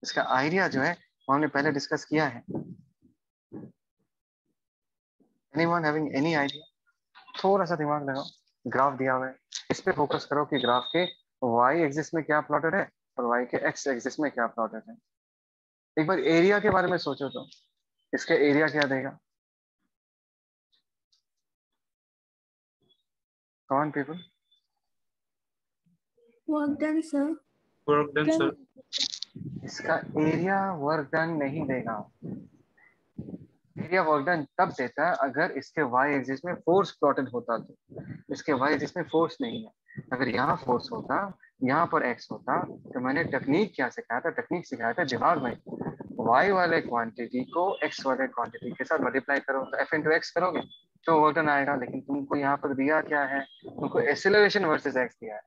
इसका आइडिया जो है हमने पहले डिस्कस किया है। एनीवन हैविंग एनी आइडिया थोड़ा सा दिमाग लगाओ। ग्राफ दिया हुआ है। इस पे फोकस करो कि ग्राफ के y एक्सिस में क्या प्लॉटेड है और y के x एक्सिस में क्या प्लॉटेड है। एक बार एरिया के बारे में सोचो तो। इसका एरिया क्या देगा? कौन people work done sir. Work done sir. इसका एरिया वर्क डन नहीं देगा। एरिया वर्क डन तब देता है अगर इसके y एक्सिस में फोर्स प्लॉटेड होता तो। इसके y एक्सिस में फोर्स नहीं है। अगर यहाँ फोर्स होता, यहाँ पर x होता तो मैंने टेक्निक क्या सिखाया था? टेक्निक सिखाया था दिमाग में। Y वाले क्वांटिटी को x वाले क्वांटिटी के साथ मल्टीप्लाई करो तो f इंटू एक्स करोगे तो वर्क डन आएगा। लेकिन तुमको यहाँ पर दिया क्या है? तुमको एक्सेलरेशन वर्सेस x दिया है।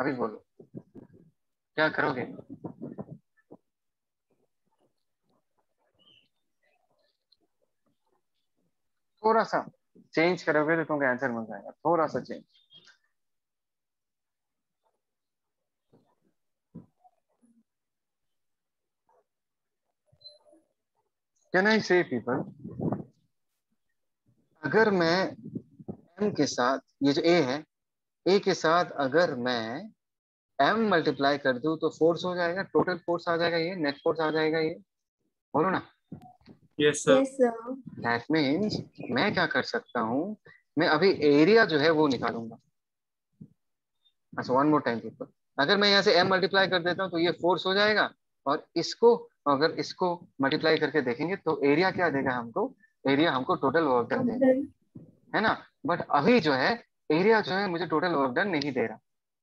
अभी बोलो। क्या करोगे? थोड़ा सा चेंज करोगे तो तुमको आंसर मिल जाएगा। थोड़ा सा change can I say people अगर मैं एम के साथ, ये जो ए है ए के साथ अगर मैं m मल्टीप्लाई कर दूँ तो फोर्स हो जाएगा टोटल फोर्स आ जाएगा ये नेट फोर्स आ जाएगा ये। बोलो ना। यस yes दैट मीन्स मैं क्या कर सकता हूँ? मैं अभी एरिया जो है वो निकालूँगा। अच्छा वन मोर टाइम पीपल अगर मैं यहाँ से एम मल्टीप्लाई कर देता हूँ तो ये फोर्स हो जाएगा और इसको अगर इसको मल्टीप्लाई करके देखेंगे तो एरिया क्या देगा हमको? एरिया हमको टोटल वर्क डन देगा। है ना? बट अभी जो है एरिया जो है मुझे टोटल वर्क डन नहीं दे रहा।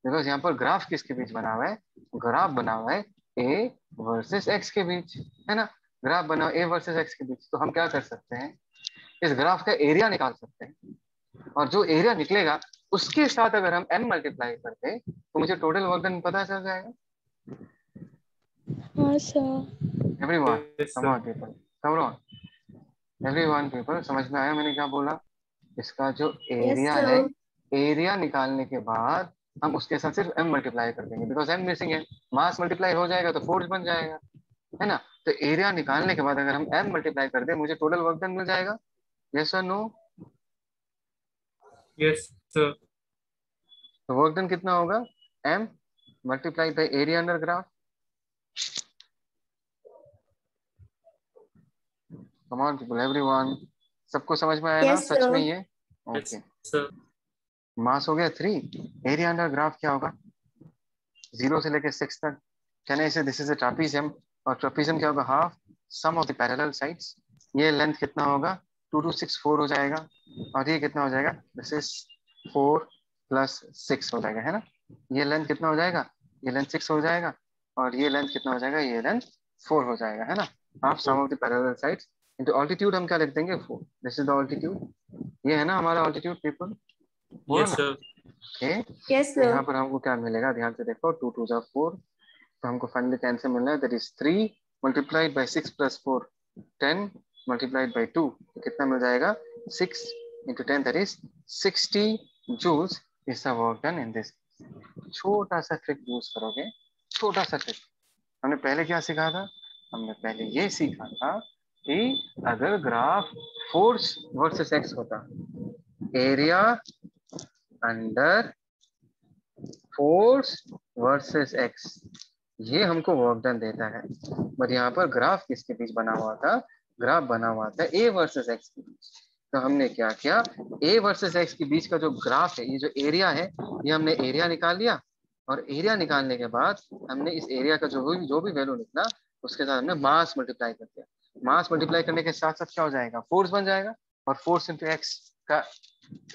बिकॉज़ यहाँ पर ग्राफ किसके बीच बना हुआ है? ग्राफ बना हुआ है ए वर्सेस एक्स के बीच है ना? ग्राफ बना हुआ ए वर्सेस एक्स के बीच। तो हम क्या कर सकते हैं? इस ग्राफ का एरिया निकाल सकते हैं। और जो एरिया निकलेगा उसके साथ अगर हम एम मल्टीप्लाई करते तो मुझे टोटल वर्क डन पता चल जाएगा। हाँ everyone yes come on people come on everyone people समझ में आया मैंने क्या बोला? इसका जो एरिया sir. है एरिया निकालने के बाद हम उसके साथ सिर्फ़ m मल्टीप्लाई कर देंगे बिकॉज़ m मिसिंग है। मास मल्टीप्लाई हो जाएगा तो फोर्स बन जाएगा है ना? तो एरिया निकालने के बाद अगर हम m मल्टीप्लाई कर दें मुझे टोटल वर्क डन मिल जाएगा? यस और नो Yes, sir. तो वर्क डन कितना होगा? M multiply by area under graph come on people everyone सबको समझ में आया ना? सच में ये? Yes, okay sir. मास हो गया थ्री एरिया अंडर ग्राफ क्या होगा? ज़ीरो से लेके सिक्स तक। कहने से दिस इज़ अ ट्रापीजियम और ट्रापीजियम क्या होगा? Half sum of the parallel sides ये लेंथ कितना होगा? टू टू सिक्स फोर हो जाएगा। और ये कितना हो जाएगा? This is four plus six हो जाएगा, है ना? ये लेंथ कितना हो जाएगा? ये लेंथ सिक्स हो जाएगा। और ये लेंथ कितना हो जाएगा? ये लेंथ फोर हो जाएगा, है ना? Half sum of the parallel sides into altitude हम क्या लिख देंगे? Four this is the altitude ये है ना हमारा ऑल्टीट्यूड पीपल Yes, sir. यहाँ पर हमको क्या मिलेगा? ध्यान से देखो टू टू जा फोर तो हमको फाइनली क्या आंसर मिल रहा है। That is three multiplied by six plus four ten multiplied by two कितना मिल जाएगा? Six into ten that is sixty joules is the work done in this छोटा सा ट्रिक यूज़ करोगे। छोटा सा ट्रिक हमने पहले क्या सीखा था? हमने पहले ये सीखा था कि अगर ग्राफ फोर्स वर्सेस एक्स होता area under force versus x ये हमको वर्क डन देता है। बट यहाँ पर ग्राफ किसके बीच बना हुआ था? ग्राफ बना हुआ था ए वर्सेस एक्स के बीच। तो हमने क्या किया? ए वर्सेस एक्स के बीच का जो ग्राफ है, ये जो एरिया है, ये हमने एरिया निकाल लिया। और एरिया निकालने के बाद हमने इस एरिया का जो भी जो भी वैल्यू निकला, उसके साथ हमने मास मल्टीप्लाई कर दिया। मास मल्टीप्लाई करने के साथ साथ क्या हो जाएगा? फोर्स बन जाएगा। और फोर्स इंटू एक्स का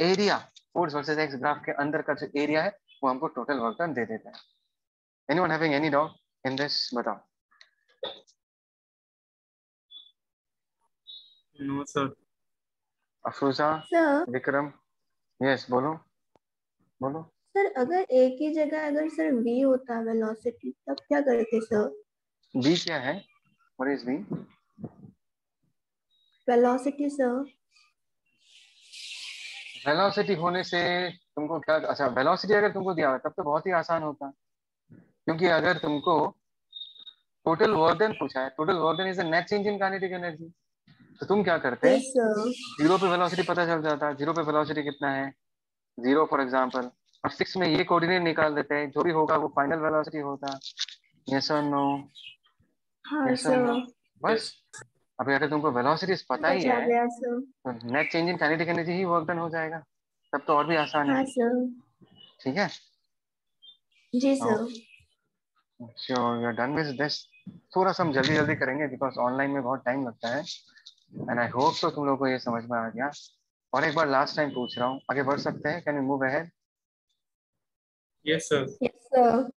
area force versus x graph के अंदर का जो एरिया है वो हमको टोटल वर्क डन दे देता है। Anyone having any doubt in this बताओ। No, sir. Afroza Vikram yes बोलो। बोलो। सर अगर एक ही जगह अगर सर v होता वेलोसिटी तब क्या करते सर बी क्या है? What is B velocity sir velocity होने से तुमको क्या अच्छा वेलोसिटी अगर तुमको दिया हुआ तब तो बहुत ही आसान होता। क्योंकि अगर तुमको टोटल वर्क डन पूछा है total work done is net change in kinetic energy तो तुम क्या करते? यस सर ज़ीरो पे वेलोसिटी पता चल जाता ज़ीरो पे वेलोसिटी कितना है? ज़ीरो फॉर एग्जांपल और सिक्स में ये कोऑर्डिनेट निकाल देते हैं जो भी होगा वो फाइनल वेलोसिटी होता यस और नो हाँ Yes or सर no? बस। अभी अगर तुमको वेलोसिटीज पता ही है तो net change in kinetic energy he work done हो जाएगा। तब तो और भी आसान हाँ। है ठीक है? जी sir sure you are done with this थोड़ा सा हम जल्दी जल्दी करेंगे बिकॉज़ ऑनलाइन में बहुत टाइम लगता है। एंड आई होप सो तुम लोगों को ये समझ में आ गया। और एक बार लास्ट टाइम पूछ रहा हूँ। आगे बढ़ सकते हैं? Can you move ahead Yes, sir. Yes sir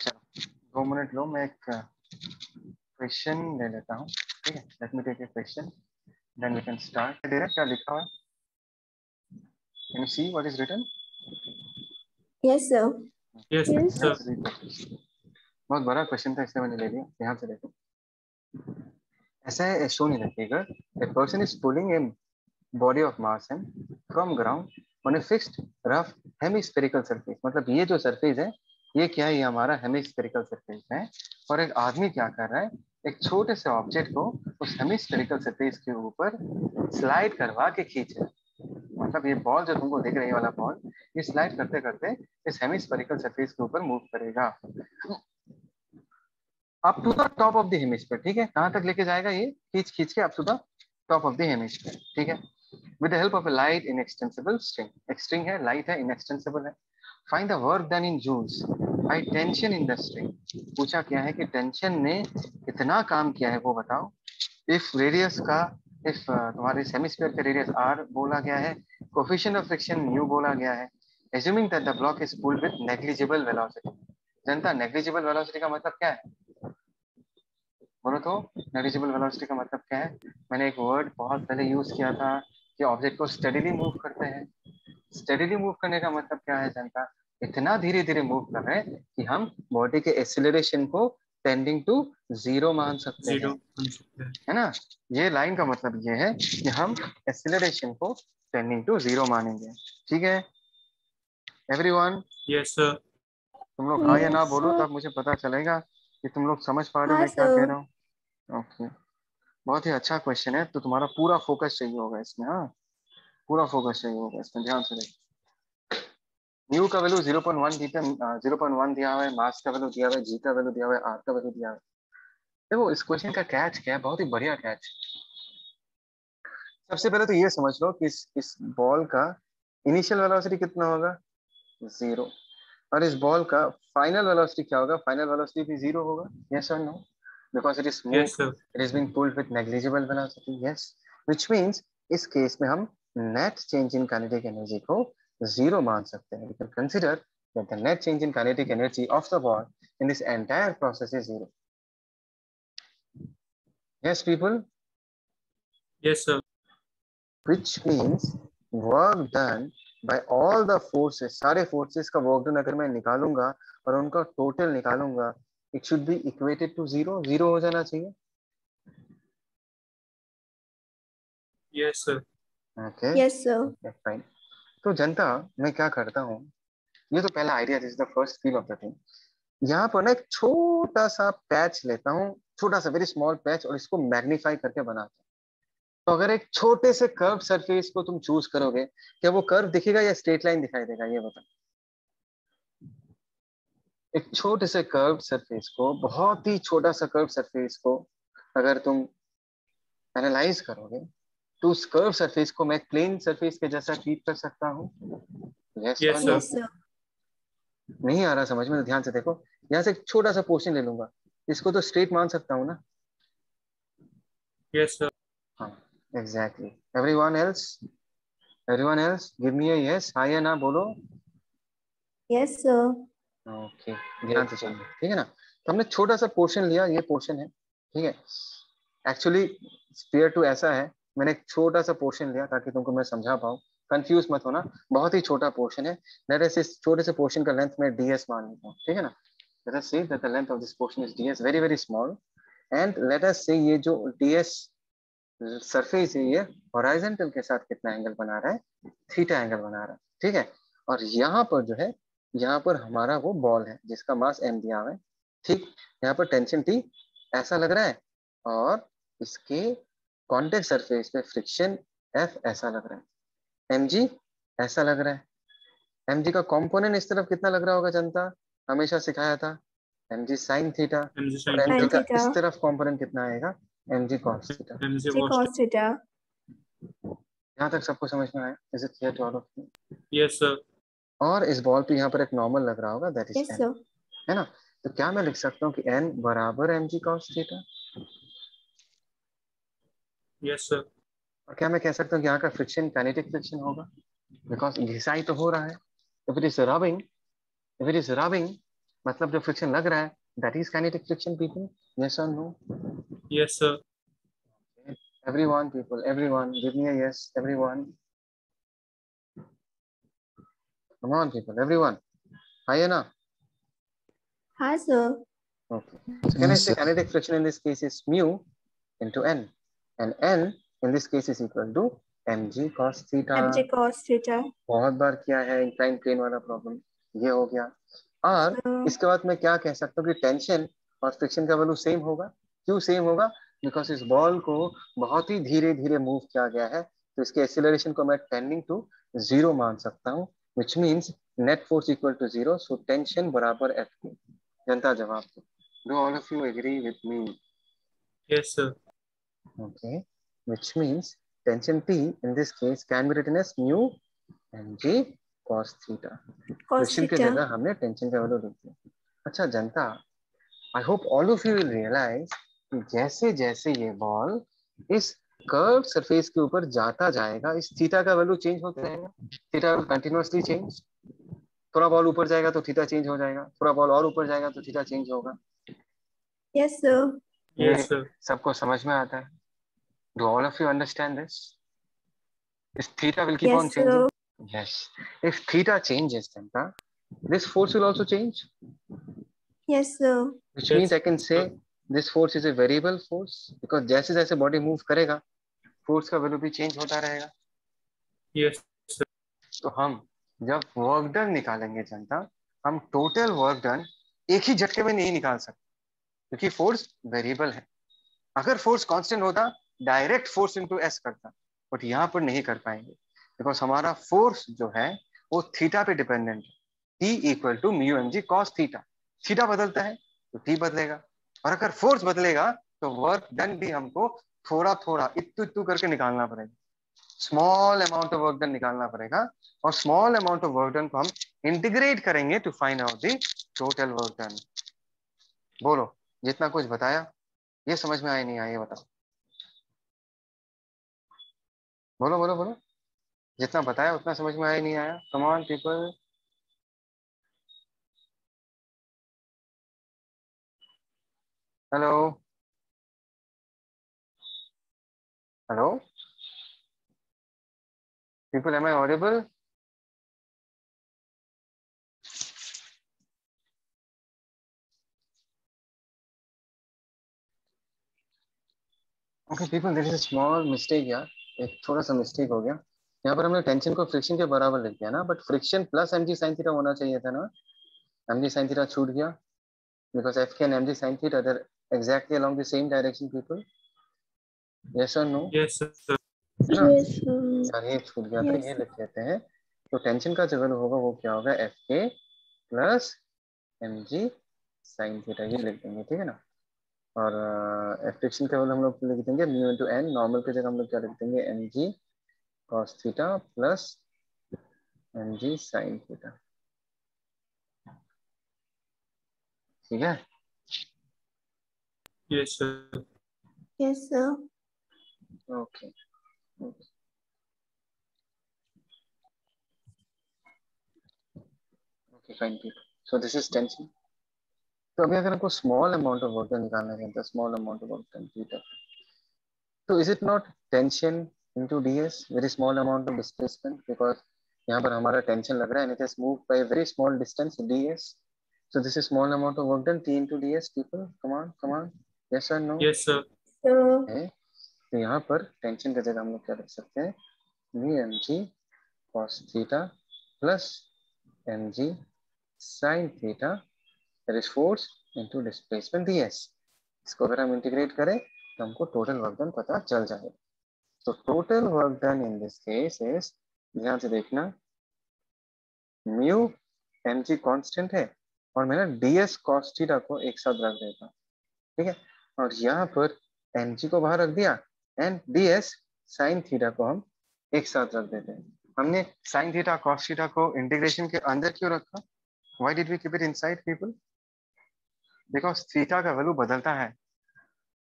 चलो। दो मिनट लो मैं एक क्वेश्चन ले लेता हूँ। ठीक है let me take a question then we can start है क्या लिखा हुआ है? Can you see what is written yes sir Yes, Yes. sir. बहुत बड़ा क्वेश्चन था इसलिए मैंने ले लिया। ध्यान से देखो। ऐसा है शो नहीं रखिएगा a person is pulling a body of mass m from ground on a fixed rough hemispherical surface. मतलब ये जो सरफेस है ये क्या है ये हमारा हेमिस्फेरिकल सरफेस है। और एक आदमी क्या कर रहा है एक छोटे से ऑब्जेक्ट को उस हेमिस्फेरिकल सरफेस के ऊपर स्लाइड करवा के खींच। मतलब ये बॉल जो तुमको दिख रही वाला बॉल ये स्लाइड करते करते इस हेमिस्फेरिकल सरफेस के ऊपर मूव करेगा। Up to the top of the hemisphere ठीक है? कहाँ तक लेके जाएगा ये? खींच खींच के up to the top of the hemisphere ठीक है? With the help of a light inextensible string, एक string है लाइट है, inextensible है। Work done in joules by tension in the string पूछा क्या है कि टेंशन ने कितना काम किया है वो बताओ। इफ़ रेडियस का इफ़ तुम्हारे हेमिस्फीयर का रेडियस r बोला गया है कोफिशिएंट ऑफ़ फ्रिक्शन u बोला गया है। Assuming that the block is pulled with negligible velocity जनता नेग्लिजिबल वेलोसिटी का मतलब क्या है? बोलो तो नेग्लिजिबल वेलोसिटी का मतलब क्या है? मैंने एक वर्ड बहुत पहले यूज़ किया था कि ऑब्जेक्ट को स्टडीली मूव करते हैं। स्टडीली मूव करने का मतलब क्या है जनता? इतना धीरे धीरे मूव कर रहे हैं कि हम बॉडी के एक्सिलरेशन को टेंडिंग टू ज़ीरो मान सकते हैं। है। ना? ये लाइन का मतलब ये है कि हम एक्सिलरेशन को टेंडिंग टू ज़ीरो मानेंगे। ठीक है? Everyone Yes, sir. तुम लोग हाँ या ना बोलो. तब मुझे पता चलेगा कि तुम लोग समझ पा रहे हो हाँ, मैं क्या. कह रहा हूँ। ओके बहुत ही अच्छा क्वेश्चन है तो तुम्हारा पूरा फोकस चाहिए होगा इसमें हाँ। पूरा फोकस चाहिए होगा इसमें ध्यान से देखो न्यू का वैल्यू ज़ीरो पॉइंट वन दी ज़ीरो पॉइंट वन दिया हुआ है मास का वैल्यू दिया हुआ है जी का वैल्यू दिया हुआ है आर का वैल्यू दिया हुआ है। देखो इस क्वेश्चन का कैच क्या है? बहुत ही बढ़िया कैच सबसे पहले तो ये समझ लो कि इस इस बॉल का इनिशियल वेलोसिटी कितना होगा? ज़ीरो और इस बॉल का फाइनल वेलोसिटी क्या होगा? फाइनल वेलोसिटी भी ज़ीरो होगा। यस और no because it is sir. it is being pulled with negligible velocity yes which means इस केस में हम net change in kinetic energy को zero मान सकते हैं we can consider that the net change in kinetic energy of the ball in this entire process is zero yes people Yes, sir. which means work done by all the forces सारे forces का work done अगर मैं निकालूँगा और उनका total निकालूँगा it should be equated to zero zero हो जाना चाहिए Yes, sir. Yes, sir. That's fine. तो जनता मैं क्या करता हूँ? ये तो पहला idea this the first feel of the thing यहाँ पर ना एक छोटा सा पैच लेता हूँ छोटा सा वेरी स्मॉल पैच और इसको मैग्नीफाई करके बनाता हूँ। तो अगर एक छोटे से कर्व सरफेस को तुम चूज़ करोगे क्या वो कर्व दिखेगा या स्ट्रेट लाइन दिखाई देगा ये बता एक छोटे से कर्व सरफेस को बहुत ही छोटा सा कर्व सरफेस को अगर तुम एनालाइज करोगे तो उस कर्व सरफेस को मैं प्लेन सरफेस के जैसा ट्रीट कर सकता हूँ। Yes Yes, sir. Yes, sir. नहीं आ रहा समझ में तो ध्यान से देखो। यहाँ से एक छोटा सा पोर्शन ले लूँगा। इसको तो स्ट्रेट मान सकता हूँ ना? Yes, sir. हाँ exactly everyone else everyone else give me a yes हाँ या ना बोलो। Yes, sir. ओके ध्यान से सुनिए ठीक है ना? तो हमने छोटा सा पोर्शन लिया ये पोर्शन है। ठीक है? एक्चुअली स्पेयर टू ऐसा है। मैंने एक छोटा सा पोर्शन लिया ताकि तुमको मैं समझा पाऊँ। कंफ्यूज मत होना, बहुत ही छोटा पोर्शन है। लेट इस छोटे से पोर्शन का लेंथ में ds मान लेता हूँ, ठीक है ना? Let us say that the length of this portion is ds very very small and let us say ये जो ds सरफेस है ये हॉरिजॉन्टल के साथ कितना एंगल बना रहा है? थीटा एंगल बना रहा है, ठीक है? और यहाँ पर जो है, यहाँ पर हमारा वो बॉल है, जिसका मास m दिया हुआ है, ठीक? यहाँ पर टेंशन टी ऐसा लग रहा है। और इसके कॉन्टेक्ट सरफेस पे फ्रिक्शन f ऐसा लग रहा है। Mg ऐसा लग रहा है। Mg का कंपोनेंट इस तरफ़ कितना लग रहा होगा जनता? हमेशा सिखाया था। Mg sin थीटा MG और sin mg का इस तरफ़ कंपोनेंट कितना आएगा? Mg cos theta MG cos. cos यहाँ तक सबको समझ में आया? Is it clear to all of you Yes, sir. और इस बॉल पे यहाँ पर एक नॉर्मल लग रहा होगा दैट इज़ n है ना? तो क्या मैं लिख सकता हूँ कि n बराबर mg cos theta Yes, sir. और क्या मैं कह सकता हूँ यहाँ का फ्रिक्शन काइनेटिक फ्रिक्शन होगा बिकॉज़ घिसाई तो हो रहा है if it is rubbing if it is rubbing मतलब जो फ्रिक्शन लग रहा है that is kinetic friction people yes और no Yes, sir. everyone people everyone give me a yes everyone come on people everyone hi Anna हाँ, sir. okay so can I say sir. kinetic friction in this case is mu into n and n in this case is equal to mg cos theta. MG cos theta. बहुत बार किया है incline plane वाला problem ये हो गया। और Uh, इसके बाद मैं क्या कह सकता हूँ कि टेंशन और फ्रिक्शन का वैल्यू सेम होगा। क्यों सेम होगा? बिकॉज़ इस बॉल को बहुत ही धीरे धीरे मूव किया गया है। तो इसके एक्सेलरेशन को मैं टेंडिंग टू ज़ीरो मान सकता हूँ which means net force equal to zero so tension बराबर एफ़ की जनता जवाब दो। All of you agree with me Yes, sir. Okay. Which means tension t in this case can be written as mu mg cos theta. Question की जगह हमने tension का value लिख दिया। अच्छा जनता I hope all of you will realise कि जैसे जैसे ये बॉल इस कर्व सरफेस के ऊपर जाता जाएगा इस थीटा का वैल्यू चेंज होता रहेगा थीटा कंटिन्यूअसली चेंज थोड़ा बॉल ऊपर जाएगा तो थीटा चेंज हो जाएगा। थोड़ा बॉल और ऊपर जाएगा तो थीटा चेंज होगा। Yes, sir. ये सबको समझ में आता है। Do all of you understand this इस theta will keep on changing yes if theta changes then का this force will also change yes sir which means I can say this force is a variable force because जैसे जैसे body move करेगा force का value भी change होता रहेगा। Yes sir तो हम जब वर्क डन निकालेंगे जनता हम टोटल वर्क डन एक ही झटके में नहीं निकाल सकते। क्योंकि फोर्स वेरिएबल है. अगर फोर्स कांस्टेंट होता डायरेक्ट फोर्स इनटू एस करता बट यहाँ पर नहीं कर पाएँगे। बिकॉज़ हमारा फोर्स जो है, वो थीटा पे डिपेंडेंट है। T equal to mu M G cos theta theta बदलता है तो टी बदलेगा। और अगर फोर्स बदलेगा तो वर्क डन भी हमको थोड़ा थोड़ा इतु इतु करके निकालना पड़ेगा। Small amount of work done निकालना पड़ेगा। और small amount of work done को हम इंटीग्रेट करेंगे to find out the total work done बोलो। जितना कुछ बताया, ये समझ में आया नहीं आया ये बताओ। बोलो बोलो बोलो। जितना बताया, उतना समझ में आया नहीं आया। Come on people hello hello people am I audible? Okay people there is a small mistake यार एक थोड़ा सा मिस्टेक हो गया। यहाँ पर हमने टेंशन को फ्रिक्शन के बराबर लिख दिया ना but friction plus M G sine theta होना चाहिए था ना। एम जी साइन थीटा छूट गया। Because F K and M G sine theta are exactly along the same direction people yes or no? Yes, sir. है। Yes, sir. यार ये छूट गया था Yes. ये लिख लेते हैं। तो टेंशन का जो वैल्यू होगा वो क्या होगा? F K plus M G sine theta ये लिख देंगे ठीक है ना? और एफ़ फ्रिक्शन का हम लोग लिख देंगे म्यू इनटू एन नॉर्मल की जगह हम लोग क्या लिख देंगे? M G cos theta plus M G sine theta ठीक है? Yes, sir. Yes, sir. Okay okay fine so this is tension तो अभी अगर हमको स्मॉल अमाउंट ऑफ़ वर्क निकालना है small amount of work theta तो is it not tension into DS very small amount of displacement because यहाँ पर हमारा टेंशन लग रहा है it is move by very small distance DS so this is small amount of work done t into ds people come on come on. Yes or no? Yes, sir. So, तो यहाँ पर tension की जगह हम लोग क्या लिख सकते हैं? V M G cos theta plus M G sine theta that is force into displacement S इसको अगर हम इंटीग्रेट करें तो हमको टोटल वर्क डन पता चल जाएगा तो total work done in this case is ध्यान से देखना म्यू एम जी कॉन्स्टेंट है, और मैं ना डी एस कॉस थीटा को एक साथ रख देता ठीक है? और यहाँ पर जी को बाहर रख दिया एंड एस साइन थीटा को हम एक साथ रख देते हैं। हमने साइन थीटा कॉस थीटा को इंटीग्रेशन के अंदर क्यों रखा? Why did we keep it inside people because theta का वैल्यू बदलता है।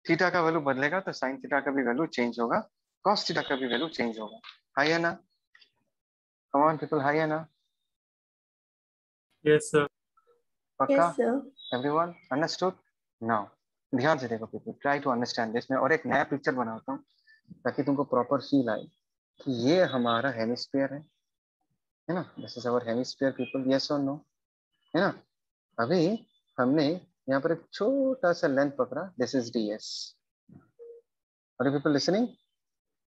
थीटा का वैल्यू बदलेगा तो साइन थीटा का भी वैल्यू चेंज होगा। कॉस थीटा का भी वैल्यू चेंज होगा। हाई है ना? कम ऑन पीपल हाई है ना? Yes, sir. पक्का? Everyone understood? Now ध्यान से देखो people try to understand this मैं और एक नया पिक्चर बनाता हूँ ताकि तुमको प्रॉपर फील आए कि ये हमारा हेमिस्फीयर है। है ना? This is our hemisphere people yes और नो है ना? अभी हमने यहाँ पर एक छोटा सा लेंथ पकड़ा। दिस इज़ डी एस और people listening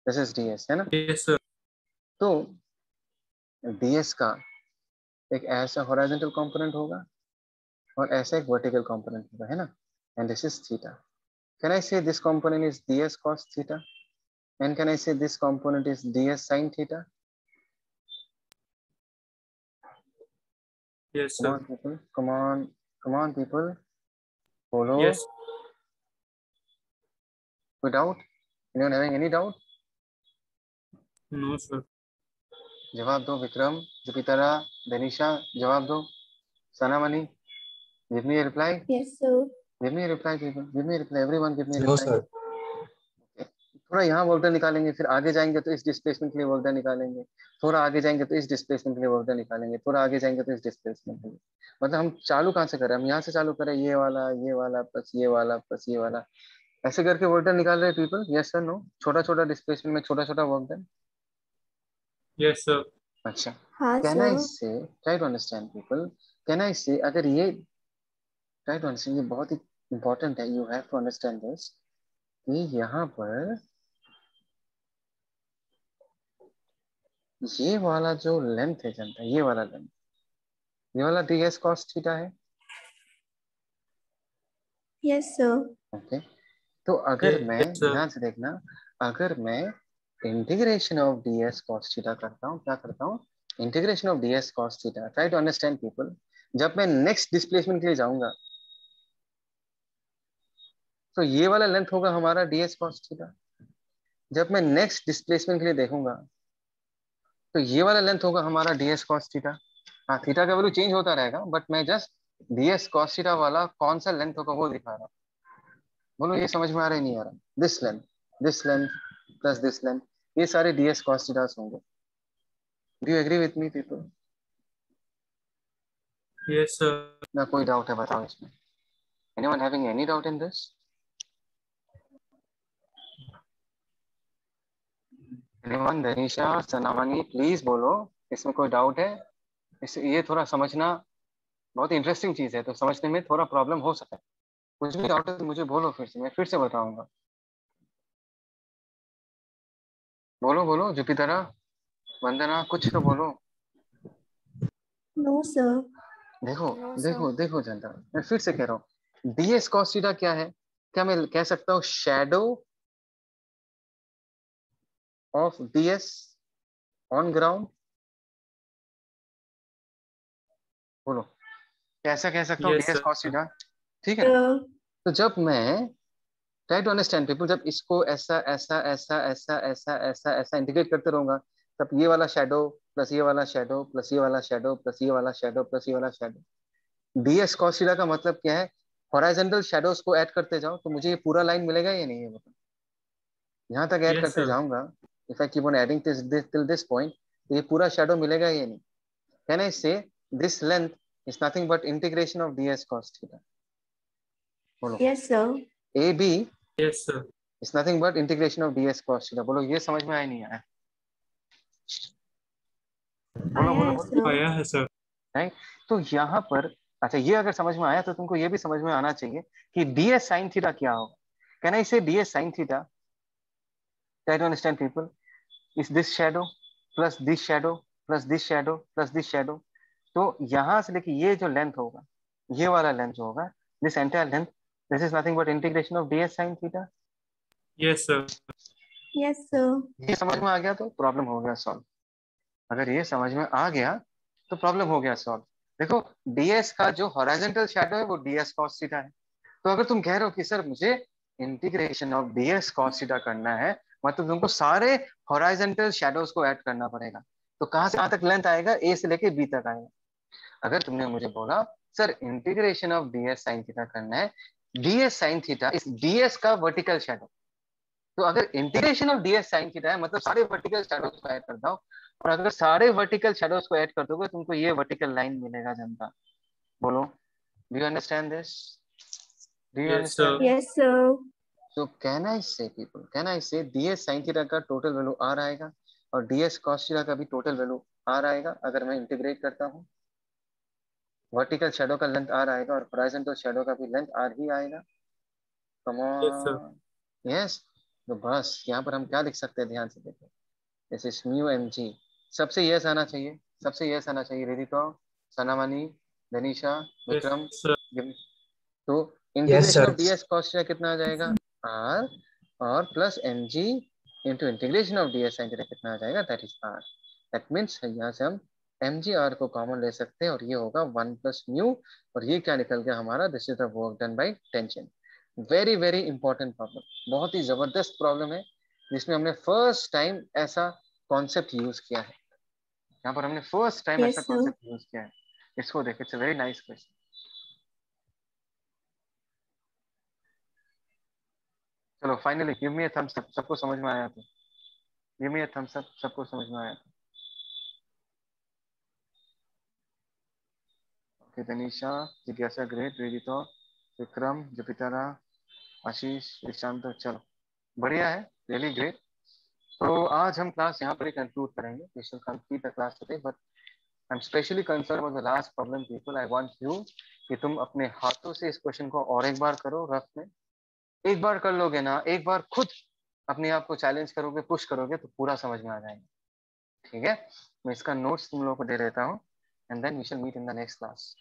this is D S है ना? Yes, sir. तो ds का एक ऐसा हॉरिजॉन्टल कंपोनेंट होगा और ऐसा एक वर्टिकल कंपोनेंट होगा है ना? And this is theta can I say this component is ds cos theta and can I say this component is ds sin theta Yes, sir. Come on people. Come on come on people. Follow Yes. without anyone having any doubt No, sir. जवाब दो विक्रम जुपितरा दनिशा जवाब दो सनामणि give me a reply Yes, sir. Give me a reply. Give me a reply. Everyone, give me a No, reply. sir. थोड़ा यहाँ Walter निकालेंगे फिर आगे जाएँगे तो इस डिस्प्लेसमेंट के लिए वोल्टर निकालेंगे थोड़ा आगे जाएँगे तो इस डिस्प्लेसमेंट के लिए वोल्टर निकालेंगे थोड़ा आगे जाएँगे तो इस डिस्प्लेसमेंट के लिए। मतलब हम चालू कहाँ से करें हम यहाँ से चालू करें ये वाला ये वाला प्लस ये वाला प्लस ये वाला। ऐसे करके वोल्टर निकाल रहे पीपल यस सर नो छोटा छोटा डिस्प्लेसमेंट में छोटा छोटा वोल्टर Yes, sir. अच्छा। हाँ, can I say try to understand people can I say अगर ये ट्राई टू अंडरस्टैंड ये बहुत ही इंपॉर्टेंट है you have to understand this कि यहाँ पर ये वाला जो लेंथ है जनता ये वाला लेंथ ये वाला डी एस कॉस थीटा है? Yes, sir. ओके तो अगर Yes, मैं. ध्यान से देखना अगर मैं integration of ds cos theta करता हूँ क्या करता हूँ? Integration of ds cos theta try to understand people जब मैं नेक्स्ट डिस्प्लेसमेंट के लिए जाऊँगा तो ये वाला लेंथ होगा हमारा ds cos थीटा जब मैं नेक्स्ट डिस्प्लेसमेंट के लिए देखूँगा तो ये वाला लेंथ होगा हमारा ds cos थीटा हाँ थीटा का वैल्यू चेंज होता रहेगा बट मैं जस्ट ds cos थीटा वाला कौन सा लेंथ होगा वो दिखा रहा हूँ। बोलो ये समझ में आ रहा है नहीं आ रहा? This length this length plus this length ये सारे ds cos थीटा होंगे। Do you agree with me people Yes, sir. ना कोई डाउट है बताओ इसमें। Anyone having any doubt in this anyone Danisha Sanawani please बोलो इसमें कोई डाउट है? इस ये थोड़ा समझना बहुत इंटरेस्टिंग चीज़ है तो समझने में थोड़ा प्रॉब्लम हो सकता है। कुछ भी डाउट है तो मुझे बोलो फिर से मैं फिर से बताऊँगा। बोलो बोलो जुपितरा वंदना कुछ तो बोलो। नो सर देखो No, sir. देखो देखो जनता मैं फिर से कह रहा हूँ डीएस कॉस थीटा क्या है? क्या मैं कह सकता हूँ shadow of DS on ground बोलो। कैसा कह सकता हूँ. कॉस थीटा ठीक है। तो जब मैं ट्राई टू अंडरस्टैंड पीपल जब इसको ऐसा ऐसा ऐसा ऐसा ऐसा ऐसा ऐसा इंटीग्रेट करते रहूँगा तब ये वाला शेडो प्लस ये वाला शेडो प्लस ये वाला शेडो प्लस ये वाला शेडो प्लस ये वाला शेडो डीएस कॉसिडा का मतलब क्या है? हॉराइजेंटल शेडोज को ऐड करते जाओ तो मुझे ये पूरा लाइन मिलेगा या नहीं है? बताओ यहाँ तक ऐड Yes, करते sir. If I keep on adding this till this point तो ये पूरा शेडो मिलेगा या नहीं? Can I say this length is nothing but integration of DS cos theta बोलो। यस सर ए Yes, sir. Is nothing but integration of DS cos theta बोलो ये समझ में आया नहीं आया? बोलो बोलो बोलो। आया है सर तो यहाँ पर अच्छा ये अगर समझ में आया तो तुमको ये भी समझ में आना चाहिए कि ds sin थीटा क्या होगा? Can I say ds sin theta try to understand people is this shadow plus this shadow plus this shadow plus this shadow तो यहाँ से लेके ये जो लेंथ होगा ये वाला लेंथ जो होगा this entire length this is nothing but integration of ds sin theta Yes, sir. Yes sir ये समझ में आ गया तो प्रॉब्लम हो गया सॉल्व अगर ये समझ में आ गया तो प्रॉब्लम हो गया सॉल्व देखो ds का जो हॉरिजॉन्टल शैडो है वो ds cos थीटा है तो अगर तुम कह रहे हो कि सर मुझे integration of ds cos theta करना है मतलब तुमको सारे हॉरिजॉन्टल शैडोज को ऐड करना पड़ेगा। तो कहाँ से कहाँ तक लेंथ आएगा? A से लेके b तक आएगा। अगर तुमने मुझे बोला sir integration of ds sin theta करना है। ds sin थीटा इस ds का वर्टिकल शैडो तो अगर integration of ds sin theta है मतलब सारे वर्टिकल शैडोज को ऐड कर दो और अगर सारे वर्टिकल शैडोज को ऐड कर दोगे तुमको ये वर्टिकल लाइन मिलेगा जनता। बोलो do you understand this do you understand yes sir so can i say people can i say ds sin theta का टोटल वैल्यू r आएगा और ds cos theta का भी टोटल वैल्यू r आएगा अगर मैं इंटीग्रेट करता हूँ? वर्टिकल शैडो का लेंथ r आएगा और हॉरिजॉन्टल शैडो का भी लेंथ r ही आएगा। कम. ऑन यस तो बस यहाँ पर हम क्या लिख सकते हैं? ध्यान से देखो। This is mu M G सबसे यस आना चाहिए। सबसे यस आना चाहिए। तो सनामानी दनीशा विक्रम. तो इंटीग्रेशन. ऑफ़ डीएस कॉस्ट कितना आ जाएगा? आर और plus M G into integration of DS sine theta कितना आ जाएगा? That is R that means यहाँ से हम एम जी आर को कॉमन ले सकते हैं और ये होगा वन प्लस म्यू और ये क्या निकल गया हमारा? This is the work done by tension very very important problem बहुत ही ज़बरदस्त प्रॉब्लम है जिसमें हमने फ़र्स्ट टाइम ऐसा कॉन्सेप्ट यूज़ किया है। यहाँ पर हमने फ़र्स्ट टाइम Yes, ऐसा कॉन्सेप्ट यूज़ किया है। इसको देखो इट्स वेरी नाइस क्वेश्चन चलो finally give me a thumbs up सबको समझ में आया तो। Give me a thumbs up सबको समझ में आया ओके तनीषा जिज्ञासा ग्रेट वेदितो विक्रम जुपितरा आशीष विशांत चलो। बढ़िया है। रियली ग्रेट तो आज हम क्लास यहाँ पर ही कंक्लूड करेंगे। We shall complete the class today but I am specially concern about the last problem people I want you कि तुम अपने हाथों से इस क्वेश्चन को और एक बार करो, रफ में। एक बार कर लोगे ना, एक बार खुद अपने आप को चैलेंज करोगे पुश करोगे तो पूरा समझ में आ जाएगा। ठीक है? मैं इसका नोट्स तुम लोगों को दे देता हूँ and then we shall meet in the next class